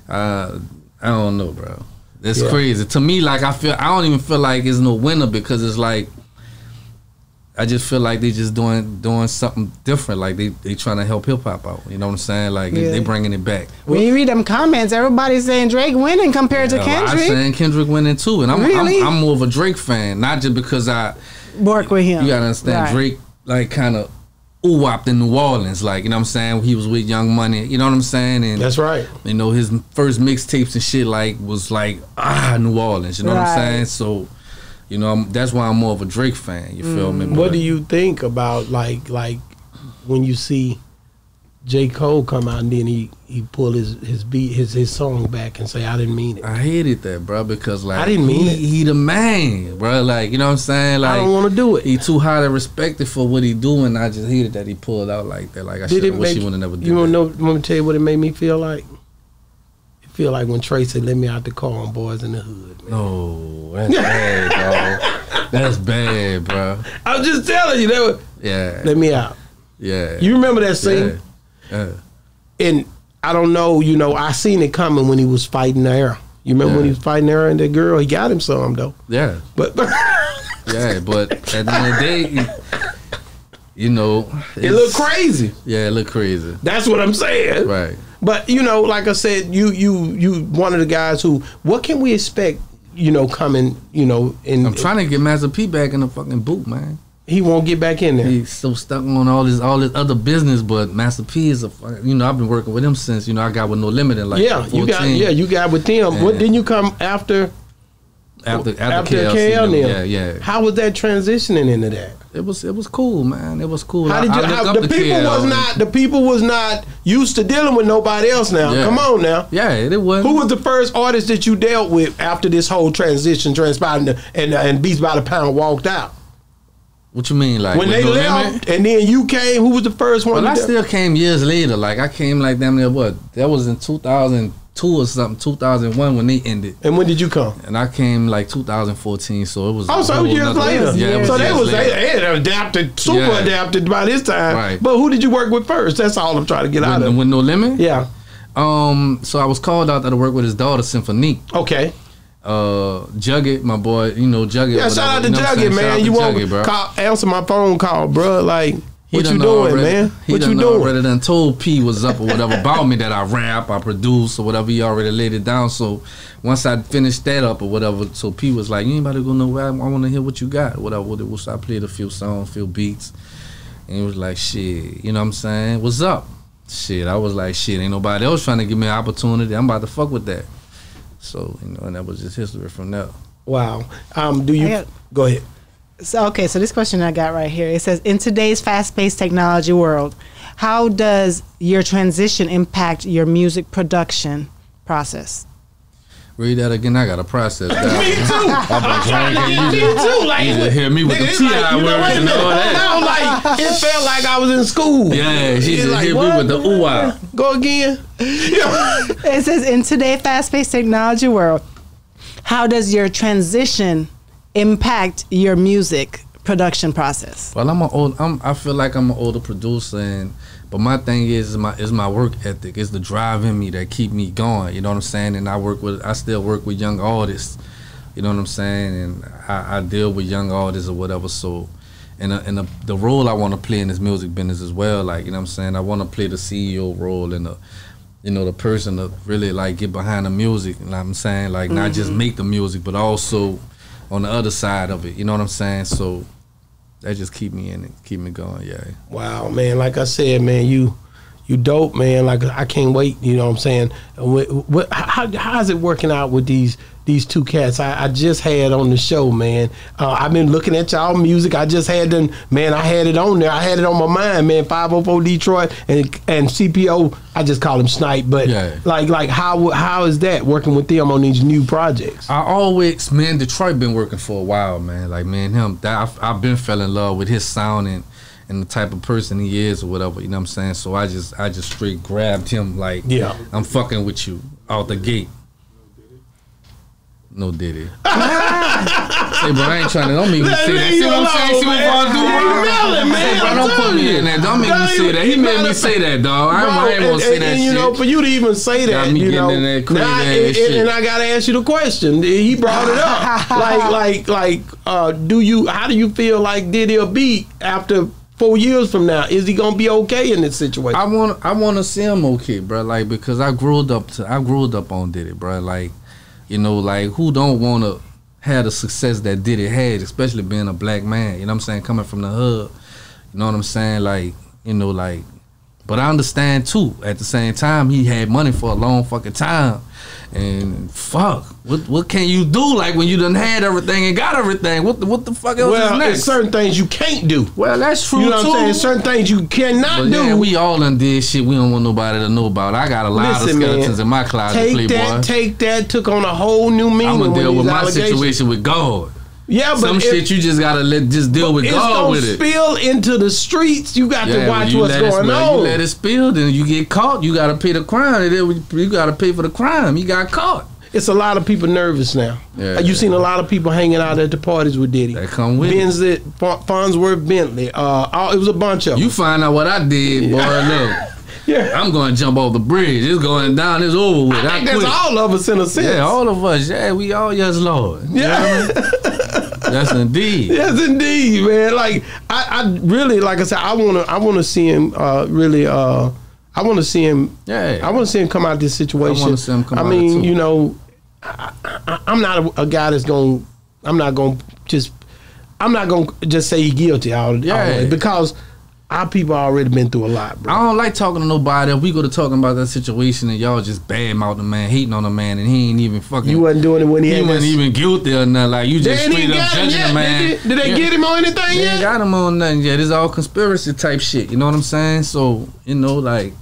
Speaker 4: Uh, I don't know, bro. It's
Speaker 2: Yeah.
Speaker 4: crazy to me. Like I feel I don't even feel like it's no winner because it's like. I just feel like they just doing doing something different. Like they they trying to help hip hop out. You know what I'm saying? Like
Speaker 3: Yeah.
Speaker 4: they bringing it back.
Speaker 3: When you read them comments, everybody's saying Drake winning compared to
Speaker 4: Yeah, I
Speaker 3: Kendrick.
Speaker 4: saying Kendrick winning too, and I'm,
Speaker 3: Really?
Speaker 4: I'm I'm more of a Drake fan, not just because I
Speaker 3: Work with him.
Speaker 4: you gotta understand
Speaker 3: Right.
Speaker 4: Drake like kind of ooh whopped in New Orleans, like you know what I'm saying. He was with Young Money, you know what I'm saying, and
Speaker 2: That's right.
Speaker 4: you know his first mixtapes and shit like was like ah New Orleans, you know what I'm saying. So, you know I'm, that's why I'm more of a Drake fan. You feel me?
Speaker 2: Mm. What do you think about like like when you see J. Cole come out and then he he pull his his beat his his song back and say I didn't mean it.
Speaker 4: I hated that, bro, because like
Speaker 2: I didn't mean
Speaker 4: he,
Speaker 2: it.
Speaker 4: He the man, bro. Like you know what I'm saying. Like
Speaker 2: I don't want to do it.
Speaker 4: he too highly respected for what he doing. I just hated that he pulled out like that. Like I should wish he would have never did
Speaker 2: you want to know? Want me to tell you what it made me feel like? It feel like when said, "Let me out the car on Boys in the Hood." Man.
Speaker 4: No, that's bad, bro. That's bad, bro.
Speaker 2: I'm just telling you, that was,
Speaker 4: Yeah,
Speaker 2: let me out.
Speaker 4: yeah.
Speaker 2: You remember that scene?
Speaker 4: yeah. Yeah.
Speaker 2: And I don't know, you know, I seen it coming when he was fighting Era. You remember when he was fighting Era and that girl? He got him some though.
Speaker 4: Yeah,
Speaker 2: But
Speaker 4: yeah, but at the end of the day, you, you know,
Speaker 2: it looked crazy.
Speaker 4: Yeah, it look crazy.
Speaker 2: That's what I'm saying.
Speaker 4: Right.
Speaker 2: But you know, like I said, you you you one of the guys who what can we expect, you know, coming, you know, and
Speaker 4: I'm trying to get Master P back in the fucking boot, man.
Speaker 2: He won't get back in there.
Speaker 4: He's so stuck on all this all this other business, but Master P is a you know I've been working with him since you know I got with No Limit in like
Speaker 2: yeah, you got yeah, you got with them. What didn't you come after
Speaker 4: after after,
Speaker 2: after KL
Speaker 4: them. yeah yeah
Speaker 2: How was that transitioning into that?
Speaker 4: it was it was cool man it was cool
Speaker 2: How did you? How,
Speaker 4: up
Speaker 2: the people
Speaker 4: KL.
Speaker 2: was not. The people was not used to dealing with nobody else. Now,
Speaker 4: Yeah.
Speaker 2: come on now.
Speaker 4: yeah it was
Speaker 2: Who was the first artist that you dealt with after this whole transition transpired and and, and Beats by the Pound walked out?
Speaker 4: What you mean like
Speaker 2: when they
Speaker 4: No
Speaker 2: left,
Speaker 4: Limit?
Speaker 2: and then you came. Who was the first one?
Speaker 4: Well, I still came years later. Like I came like damn near what? That was in 2002 or something, 2001 when they ended,
Speaker 2: and when did you come?
Speaker 4: and I came like 2014. So it was.
Speaker 2: Oh, so years later.
Speaker 4: Yeah, it
Speaker 2: so they was they,
Speaker 4: later.
Speaker 2: they had adapted, super
Speaker 4: Yeah.
Speaker 2: adapted by this time.
Speaker 4: Right.
Speaker 2: But who did you work with first? That's all I'm trying to get out of.
Speaker 4: with no limit.
Speaker 2: yeah.
Speaker 4: Um. So I was called out there to work with his daughter, Cymphonique.
Speaker 2: Okay.
Speaker 4: Uh, Jugget, my boy. You know Jugget.
Speaker 2: Yeah. Shout out to
Speaker 4: you know
Speaker 2: Jugget, man. You want
Speaker 4: Jugget, bro.
Speaker 2: call, answer my phone call, bro? Like, what you doing,
Speaker 4: already-
Speaker 2: man? What you doing?
Speaker 4: Already done told P was up or whatever about me that I rap, I produce or whatever. He already laid it down. So once I finished that up or whatever, so P was like, "You ain't about to go nowhere. I, want to hear what you got." Whatever. What so I played a few songs, few beats, and he was like, "Shit, you know what I'm saying? What's up?" Shit, I was like, "Shit, ain't nobody else trying to give me an opportunity. I'm about to fuck with that." So you know, and that was just history from there.
Speaker 2: Wow. Um. Do you
Speaker 3: got-
Speaker 2: go ahead?
Speaker 3: So, okay, so this question I got right here. It says, in today's fast-paced technology world, how does your transition impact your music production process?
Speaker 4: Read that again. I got to process that.
Speaker 2: Me too. I'm trying to get me too. Like,
Speaker 4: You just hear me with
Speaker 2: nigga,
Speaker 4: the
Speaker 2: it's
Speaker 4: T.I.
Speaker 2: like, you know,
Speaker 4: words and all that.
Speaker 2: Now, like, it felt like I was in school.
Speaker 4: Yeah, she
Speaker 2: It's
Speaker 4: just
Speaker 2: like,
Speaker 4: hit
Speaker 2: what?
Speaker 4: me with the ooh.
Speaker 2: Go again.
Speaker 3: It says, in today's fast-paced technology world, how does your transition impact your music production process?
Speaker 4: Well, I'm an old. I'm. I feel like I'm an older producer, and but my thing is, is my is my work ethic. It's the drive in me that keep me going. You know what I'm saying? And I work with. I still work with young artists. You know what I'm saying? And I, I deal with young artists or whatever. So, and uh, and the, the role I want to play in this music business as well. Like you know what I'm saying? I want to play the CEO role and the you know the person to really like get behind the music. You know what I'm saying? Like not just make the music, but also on the other side of it. You know what I'm saying? So that just keep me in it, keep me going. Yeah.
Speaker 2: Wow, man. Like I said, man, you you dope, man. Like I can't wait. You know what I'm saying? What, what how how's it working out with these these two cats? I, I just had on the show, man. Uh, I've been looking at y'all music. I just had them, man. I had it on there. I had it on my mind, man. 504 Detroit and and CPO. I just call him Snipe, but
Speaker 4: Yeah.
Speaker 2: like like how how is that working with them on these new projects?
Speaker 4: I always, man, Detroit been working for a while, man. Like, man, him, that I've, I've been fell in love with his sound and, and the type of person he is or whatever. You know what I'm saying? So I just, I just straight grabbed him like,
Speaker 2: Yeah.
Speaker 4: I'm fucking with you out the gate. No did diddy. Say, bro, I ain't trying to. Don't make me say that. See what I'm saying? See what I'm doing?
Speaker 2: man.
Speaker 4: Bro, don't put me in that. Don't make me say that. He made me say that, dog. I,
Speaker 2: Bro,
Speaker 4: I ain't gonna say that
Speaker 2: and,
Speaker 4: shit.
Speaker 2: You know, for you to even say that, you know,
Speaker 4: in that crazy
Speaker 2: now,
Speaker 4: ass
Speaker 2: and, I gotta ask you the question. He brought it up. like, like, like, uh, do you? How do you feel like Diddy will be after four years from now? Is he gonna be okay in this situation?
Speaker 4: I want I want to see him okay, bro. Like because I grew up to I grew up on Diddy, bro. Like you know, like who don't want to have the success that Diddy had, especially being a black man. You know what I'm saying? Coming from the hood, you know what I'm saying? Like you know, like. But I understand too. At the same time, he had money for a long fucking time, and fuck, what what can you do? Like when you done had everything and got everything, what the what the fuck else is
Speaker 2: Well,
Speaker 4: next?
Speaker 2: there's certain things you can't do.
Speaker 4: well, that's true
Speaker 2: You know what
Speaker 4: too.
Speaker 2: I'm saying? Certain things you cannot
Speaker 4: But
Speaker 2: do.
Speaker 4: yeah, we all done did shit we don't want nobody to know about. I got a lot
Speaker 2: Listen,
Speaker 4: of skeletons
Speaker 2: man,
Speaker 4: in my closet,
Speaker 2: take
Speaker 4: Playboy.
Speaker 2: that, take that. Took on a whole new meaning.
Speaker 4: I'm gonna deal with my situation with God.
Speaker 2: Yeah, but
Speaker 4: Some
Speaker 2: if-
Speaker 4: shit you just gotta let just deal with God with it.
Speaker 2: spill into the streets. You got
Speaker 4: Yeah,
Speaker 2: to watch what's going
Speaker 4: spill,
Speaker 2: on.
Speaker 4: You let it spill, then you get caught. You gotta pay the crime. And then You gotta pay for the crime. You got caught.
Speaker 2: it's a lot of people nervous now.
Speaker 4: Yeah,
Speaker 2: you
Speaker 4: yeah.
Speaker 2: seen a lot of people hanging out at the parties with Diddy.
Speaker 4: That come with it.
Speaker 2: Bensley, Fa- Farnsworth, Bentley. Uh, all, it was a bunch of them.
Speaker 4: You find out what I did, boy. Look,
Speaker 2: yeah,
Speaker 4: I'm gonna jump off the bridge. It's going down. It's over with.
Speaker 2: I think
Speaker 4: quit.
Speaker 2: that's all of us in a sense.
Speaker 4: Yeah, all of us. Yeah, we all yes, Lord. You know what I mean? Yes, indeed.
Speaker 2: Yes, indeed, man. Like I, I really, like I said, I wanna, I wanna see him. Uh, really, uh, I wanna see him.
Speaker 4: Yeah.
Speaker 2: I wanna see him come out of this situation.
Speaker 4: I wanna see him come
Speaker 2: I mean, you know, I, I, I'm not a, a guy that's going. to I'm not going to just. I'm not going to just say he guilty all, all
Speaker 4: Yeah.
Speaker 2: way because our people already been through a lot, bro.
Speaker 4: I don't like talking to nobody. If we go to talking about that situation and y'all just bad mouth the man, hating on the man, and he ain't even fucking.
Speaker 2: You wasn't doing it when he,
Speaker 4: he wasn't even guilty or nothing. Like you just straight up judging
Speaker 2: yet.
Speaker 4: the man.
Speaker 2: Did, they- did they
Speaker 4: Yeah.
Speaker 2: get him on anything
Speaker 4: They
Speaker 2: yet?
Speaker 4: ain't got him on nothing yet. It's all conspiracy type shit. You know what I'm saying? So you know, like,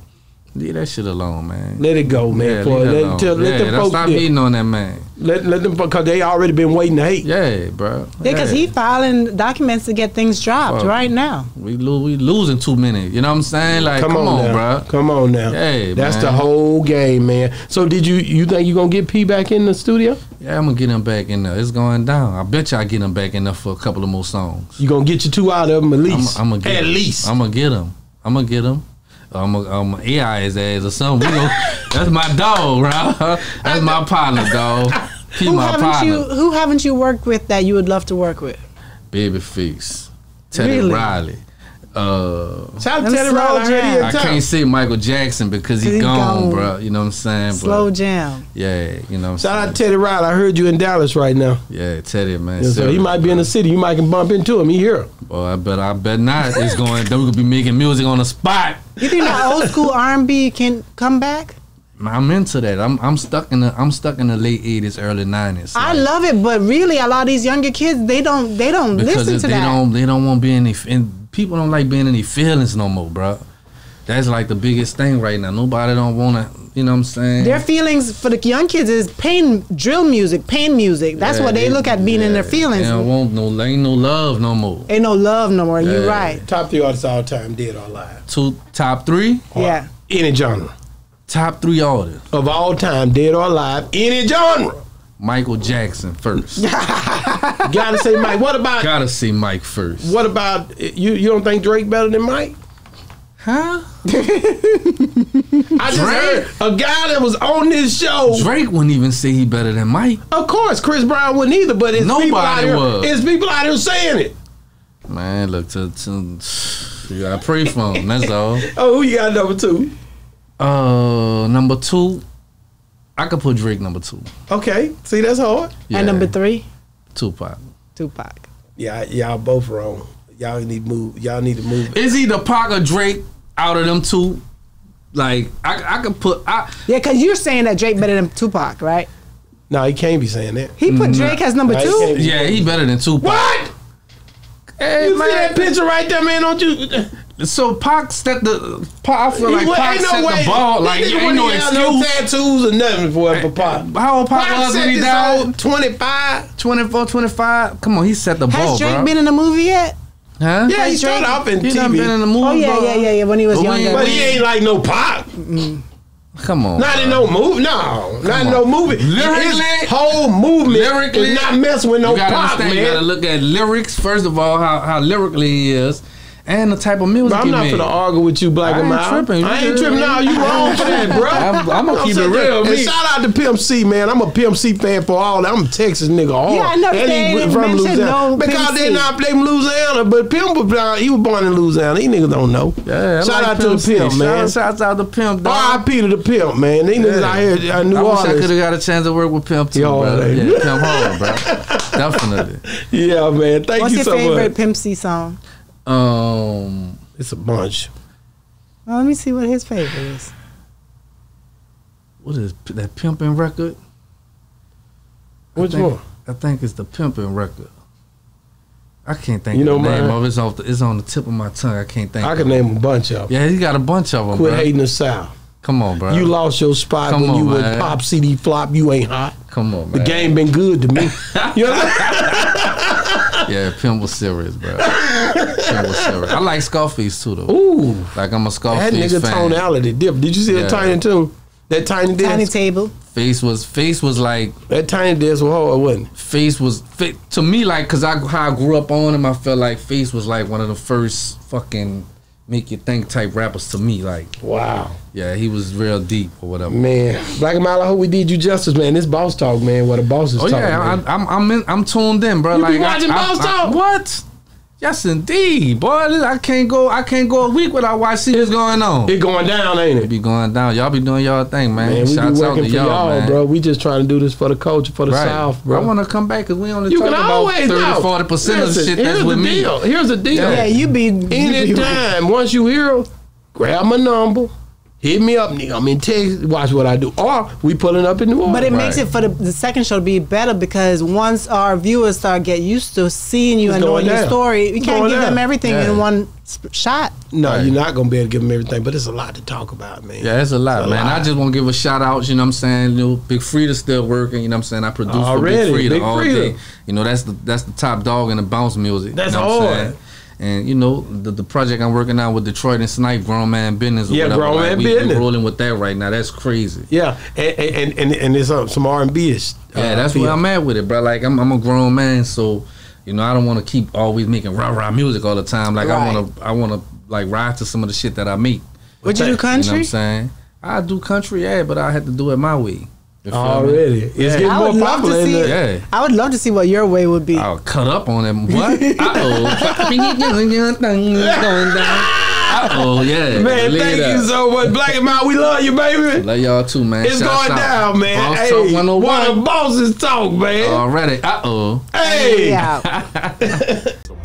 Speaker 4: leave that shit alone, man.
Speaker 2: Let it go, man.
Speaker 4: yeah,
Speaker 2: for,
Speaker 4: leave that
Speaker 2: let,
Speaker 4: alone.
Speaker 2: tell, let them folks
Speaker 4: stop
Speaker 2: deal.
Speaker 4: hating on that man.
Speaker 2: Let, let them because they already been waiting to hate.
Speaker 4: Yeah, bro.
Speaker 3: Yeah, because he filing documents to get things dropped
Speaker 4: Fuck.
Speaker 3: right now.
Speaker 4: we lo- we losing too many. You know what I'm saying? Like,
Speaker 2: come,
Speaker 4: come,
Speaker 2: on,
Speaker 4: on, bro.
Speaker 2: Come on now.
Speaker 4: Hey,
Speaker 2: That's
Speaker 4: man.
Speaker 2: the whole game, man. So did you you think you gonna get P back in the studio?
Speaker 4: Yeah, I'm gonna get him back in there. It's going down. I bet you I get him back in there for a couple of more songs.
Speaker 2: You gonna get your two out of them at
Speaker 4: I'm,
Speaker 2: least.
Speaker 4: I'm gonna get
Speaker 2: at
Speaker 4: him.
Speaker 2: least.
Speaker 4: I'm gonna get him. I'm gonna get him. I'm gonna I'm gonna AI his ass or something. We gon- that's my dog, bro. That's my partner, dog. He
Speaker 3: Who
Speaker 4: my
Speaker 3: haven't
Speaker 4: partner.
Speaker 3: you Who haven't you worked with that you would love to work with?
Speaker 4: Babyface, Teddy
Speaker 3: Really?
Speaker 4: Riley. Uh,
Speaker 2: Shout out Teddy Riley. I heard he in
Speaker 4: I can't say Michael Jackson because he,
Speaker 3: He
Speaker 4: gone,
Speaker 3: gone.
Speaker 4: bro. You know what I'm saying?
Speaker 3: Slow
Speaker 4: But
Speaker 3: jam.
Speaker 4: yeah, you know what I'm
Speaker 2: Shout out
Speaker 4: saying?
Speaker 2: to Teddy Riley. I heard you in Dallas right now.
Speaker 4: yeah, Teddy, man.
Speaker 2: Yeah, so he might be in the city. You might can bump into him. He here.
Speaker 4: Boy, I bet I bet not. It's going. Then we could be making music on the spot.
Speaker 3: You think that old school R and B can come back?
Speaker 4: I'm into that. I'm I'm stuck in the I'm stuck in the late '80s, early '90s.
Speaker 3: I love it, but really, a lot of these younger kids they don't they don't listen to
Speaker 4: they
Speaker 3: that.
Speaker 4: don't they don't want to be any and people don't like being any feelings no more, bro. That's like the biggest thing right now. Nobody don't want to. You know what I'm saying?
Speaker 3: Their feelings for the young kids is pain drill music, pain music. That's
Speaker 4: Yeah,
Speaker 3: what they look at being in their feelings.
Speaker 4: They don't want no. Ain't no love no more.
Speaker 3: Ain't no love no more. You're right.
Speaker 2: Top three artists all time, dead or alive.
Speaker 4: Two top three,
Speaker 3: Yeah.
Speaker 2: Any genre
Speaker 4: top three artists.
Speaker 2: of all time, dead or alive, any genre.
Speaker 4: Michael Jackson first.
Speaker 2: Gotta say, Mike. What about
Speaker 4: Gotta see Mike first.
Speaker 2: what about you? You don't think Drake better than Mike?
Speaker 4: Huh?
Speaker 2: I just
Speaker 4: Drake?
Speaker 2: heard a guy that was on this show.
Speaker 4: Drake wouldn't even say he better than Mike.
Speaker 2: Of course, Chris Brown wouldn't either, but it's people out
Speaker 4: Nobody
Speaker 2: here.
Speaker 4: was.
Speaker 2: It's people out here saying it.
Speaker 4: Man, look to, to you gotta pray for him. That's all.
Speaker 2: Oh, who you got number two?
Speaker 4: Uh, number two, I could put Drake number two.
Speaker 2: Okay, see that's hard.
Speaker 4: Yeah,
Speaker 3: And number three,
Speaker 4: Tupac.
Speaker 3: Tupac.
Speaker 2: Yeah, y'all both wrong. Y'all need to move. Y'all need to move.
Speaker 4: Is he the Pac or Drake out of them two? Like I, I could put. I,
Speaker 3: Yeah, because you're saying that Drake better than Tupac, right?
Speaker 2: No, he can't be saying that.
Speaker 3: He put mm-hmm. Drake as number
Speaker 2: Nah, he
Speaker 3: two.
Speaker 2: can't.
Speaker 4: yeah, he better than Tupac.
Speaker 2: What?
Speaker 4: Hey,
Speaker 2: You see
Speaker 4: man.
Speaker 2: that picture right there, man? Don't you?
Speaker 4: So Pac set the. Pac, I feel like Pac
Speaker 2: ain't
Speaker 4: set
Speaker 2: no way.
Speaker 4: the ball. Like
Speaker 2: This nigga
Speaker 4: ain't no
Speaker 2: wouldn't no tattoos or nothing for for Pop.
Speaker 4: How old Pac
Speaker 2: Pop
Speaker 4: was when he
Speaker 2: this
Speaker 4: died?
Speaker 2: 25.
Speaker 4: 24, 25. Come on, he set the
Speaker 3: Has
Speaker 4: ball,
Speaker 3: Drake
Speaker 4: bro.
Speaker 3: been in a movie yet?
Speaker 4: Huh?
Speaker 2: Yeah, he
Speaker 3: Has
Speaker 2: started off in
Speaker 4: He done been in
Speaker 2: TV.
Speaker 4: the movie.
Speaker 3: Oh yeah, yeah, yeah, yeah. When he was
Speaker 4: But we
Speaker 3: younger.
Speaker 2: But he ain't like no Pop. Mm.
Speaker 4: Come on.
Speaker 2: Not in no movie. No, not in
Speaker 4: on.
Speaker 2: no movie.
Speaker 4: Lyrically-
Speaker 2: His whole movement
Speaker 4: Lyrically-
Speaker 2: is not messing with no
Speaker 4: you gotta
Speaker 2: Pop,
Speaker 4: understand. You gotta look at lyrics first of all, how how lyrically he is, and the type of music
Speaker 2: Bro, I'm not
Speaker 4: made.
Speaker 2: gonna argue with you, black
Speaker 4: I
Speaker 2: and
Speaker 4: ain't
Speaker 2: mild.
Speaker 4: tripping.
Speaker 2: I ain't tripping.
Speaker 4: man.
Speaker 2: No, you wrong for that, bro.
Speaker 4: I'm- I'm gonna keep it real.
Speaker 2: damn, And shout out to Pimp C, man. I'm a Pimp C fan for all that. I'm a Texas nigga. Hard.
Speaker 3: Yeah, I know
Speaker 2: And
Speaker 3: they
Speaker 2: he
Speaker 3: didn't
Speaker 2: from Louisiana.
Speaker 3: no
Speaker 2: because they
Speaker 3: C.
Speaker 2: not from Louisiana, but Pimp was born, he was born in Louisiana. These niggas don't know.
Speaker 4: Yeah, I
Speaker 2: shout
Speaker 4: like
Speaker 2: out to the
Speaker 4: C.
Speaker 2: Pimp, man.
Speaker 4: Shout, shout out to Pimp, dog.
Speaker 2: R.I.P. to the Pimp, man. These niggas out here New
Speaker 4: I wish I could have got a chance to work with Pimp too,
Speaker 2: Yo,
Speaker 4: bro. Yeah, Pimp hard, bro. Definitely.
Speaker 2: Yeah, man. Thank you so much. What's your favorite.
Speaker 3: Pimp C song?
Speaker 4: Um,
Speaker 2: It's a bunch.
Speaker 3: Well, let me see what his favorite is.
Speaker 4: What is that pimping record? I
Speaker 2: Which
Speaker 4: think-
Speaker 2: one?
Speaker 4: I think it's the pimping record. I can't think
Speaker 2: You know
Speaker 4: of the name
Speaker 2: mine?
Speaker 4: of it. It's off the, It's on the tip of my tongue. I can't think.
Speaker 2: I
Speaker 4: of
Speaker 2: can
Speaker 4: it.
Speaker 2: name a bunch of them.
Speaker 4: Yeah, he got a bunch of them.
Speaker 2: Quit
Speaker 4: bro.
Speaker 2: hating the South.
Speaker 4: Come on, bro.
Speaker 2: You lost your spot
Speaker 4: Come
Speaker 2: when
Speaker 4: on,
Speaker 2: you would pop CD flop. You ain't hot.
Speaker 4: Come on,
Speaker 2: The game been good to me. you know what
Speaker 4: Yeah, Pimp was serious, bro. Pimp was serious. I like Scarface too, though.
Speaker 2: Ooh,
Speaker 4: Like I'm a Scarface.
Speaker 2: that nigga
Speaker 4: fan.
Speaker 2: tonality dip. Did you see
Speaker 4: Yeah.
Speaker 2: that tiny tune? That tiny
Speaker 3: Tiny table.
Speaker 4: Face was face was like
Speaker 2: that tiny dance was hard, wasn't it?
Speaker 4: Face was fit to me like cause I how I grew up on him. I felt like Face was like one of the first fucking make you think type rappers to me. Like
Speaker 2: Wow,
Speaker 4: yeah, he was real deep or whatever.
Speaker 2: man. BlaqNmilD, I hope we did you justice, man. This boss talk, man. What a boss is
Speaker 4: Oh
Speaker 2: talking.
Speaker 4: yeah,
Speaker 2: man.
Speaker 4: I, I'm I'm in, I'm tuned in, bro.
Speaker 2: You be
Speaker 4: like
Speaker 2: watching
Speaker 4: I, I-
Speaker 2: Boss
Speaker 4: I-
Speaker 2: Talk?
Speaker 4: what? Yes, indeed, boy. I can't go. I can't go a week without watching what's going on.
Speaker 2: it going down, ain't
Speaker 4: It
Speaker 2: it?
Speaker 4: be going down. Y'all be doing y'all thing, man.
Speaker 2: Man, we
Speaker 4: Shouts
Speaker 2: be
Speaker 4: out
Speaker 2: working
Speaker 4: to
Speaker 2: for
Speaker 4: y'all,
Speaker 2: y'all,
Speaker 4: man.
Speaker 2: bro. We just trying to do this for the culture, for the
Speaker 4: Right.
Speaker 2: South, bro.
Speaker 4: I want to come back because we only
Speaker 2: you
Speaker 4: talk
Speaker 2: can
Speaker 4: about
Speaker 2: always
Speaker 4: 30,
Speaker 2: no.
Speaker 4: 40 percent of the shit that's
Speaker 2: here's
Speaker 4: with
Speaker 2: the
Speaker 4: me.
Speaker 2: deal. Here's the deal.
Speaker 3: Yeah, you be you be-
Speaker 2: Anytime, once you hear, grab my number, hit me up, nigga. I'm in Texas. Watch what I do. Or we pulling up in New Orleans.
Speaker 3: But it makes
Speaker 4: Right.
Speaker 3: it for the, the second show to be better because once our viewers start get used to seeing you
Speaker 2: It's
Speaker 3: and knowing
Speaker 2: going
Speaker 3: your story, we can't
Speaker 2: going
Speaker 3: give them everything
Speaker 4: Yeah.
Speaker 3: in one shot.
Speaker 2: no,
Speaker 4: Right.
Speaker 2: you're not gonna be able to give them everything. But it's a lot to talk about, man.
Speaker 4: Yeah, it's a lot,
Speaker 2: It's a
Speaker 4: man.
Speaker 2: lot.
Speaker 4: I just want to give a shout out. You know what I'm saying? You know, Big Freedia still working. You know what I'm saying? I produce
Speaker 2: Already,
Speaker 4: for Big Freedia
Speaker 2: Big
Speaker 4: all
Speaker 2: Freedia.
Speaker 4: day. You know, that's the that's the top dog in the bounce music.
Speaker 2: That's
Speaker 4: you know what I'm
Speaker 2: hard.
Speaker 4: Saying? And you know the, the project I'm working on with Detroit and Snipe, grown man business. Or
Speaker 2: Yeah,
Speaker 4: whatever.
Speaker 2: Grown
Speaker 4: like,
Speaker 2: Man
Speaker 4: we,
Speaker 2: Business.
Speaker 4: We rolling with that right now. That's crazy.
Speaker 2: Yeah, and and and, and there's some, uh, some R and B ish.
Speaker 4: Uh, yeah, that's where I'm at with it, bro. Like I'm, I'm a grown man, so you know I don't want to keep always making rah rah music all the time. Like I want to, I want to like ride to some of the shit that I make.
Speaker 3: Would you do
Speaker 2: You know
Speaker 4: You know what
Speaker 3: country?
Speaker 4: I'm saying? I do country, yeah, but I had to do it my way. You feel me?
Speaker 2: Already, it's
Speaker 4: Yeah.
Speaker 2: getting
Speaker 3: I
Speaker 2: more
Speaker 3: would love to
Speaker 2: popular. in
Speaker 3: see-
Speaker 2: the-
Speaker 4: Yeah.
Speaker 3: I would love to see what your way would be.
Speaker 4: I'll cut up on them. What? Uh oh. Uh oh, yeah.
Speaker 2: Man, thank
Speaker 4: it
Speaker 2: you so much, BlaqNmilD. We love you, baby.
Speaker 4: Love y'all too, man.
Speaker 2: It's
Speaker 4: Shouts
Speaker 2: going
Speaker 4: out.
Speaker 2: down, man.
Speaker 4: Boss
Speaker 2: hey,
Speaker 4: Talk 101.
Speaker 2: what the bosses talk, man.
Speaker 4: Already. Uh oh.
Speaker 2: hey.
Speaker 3: Yeah.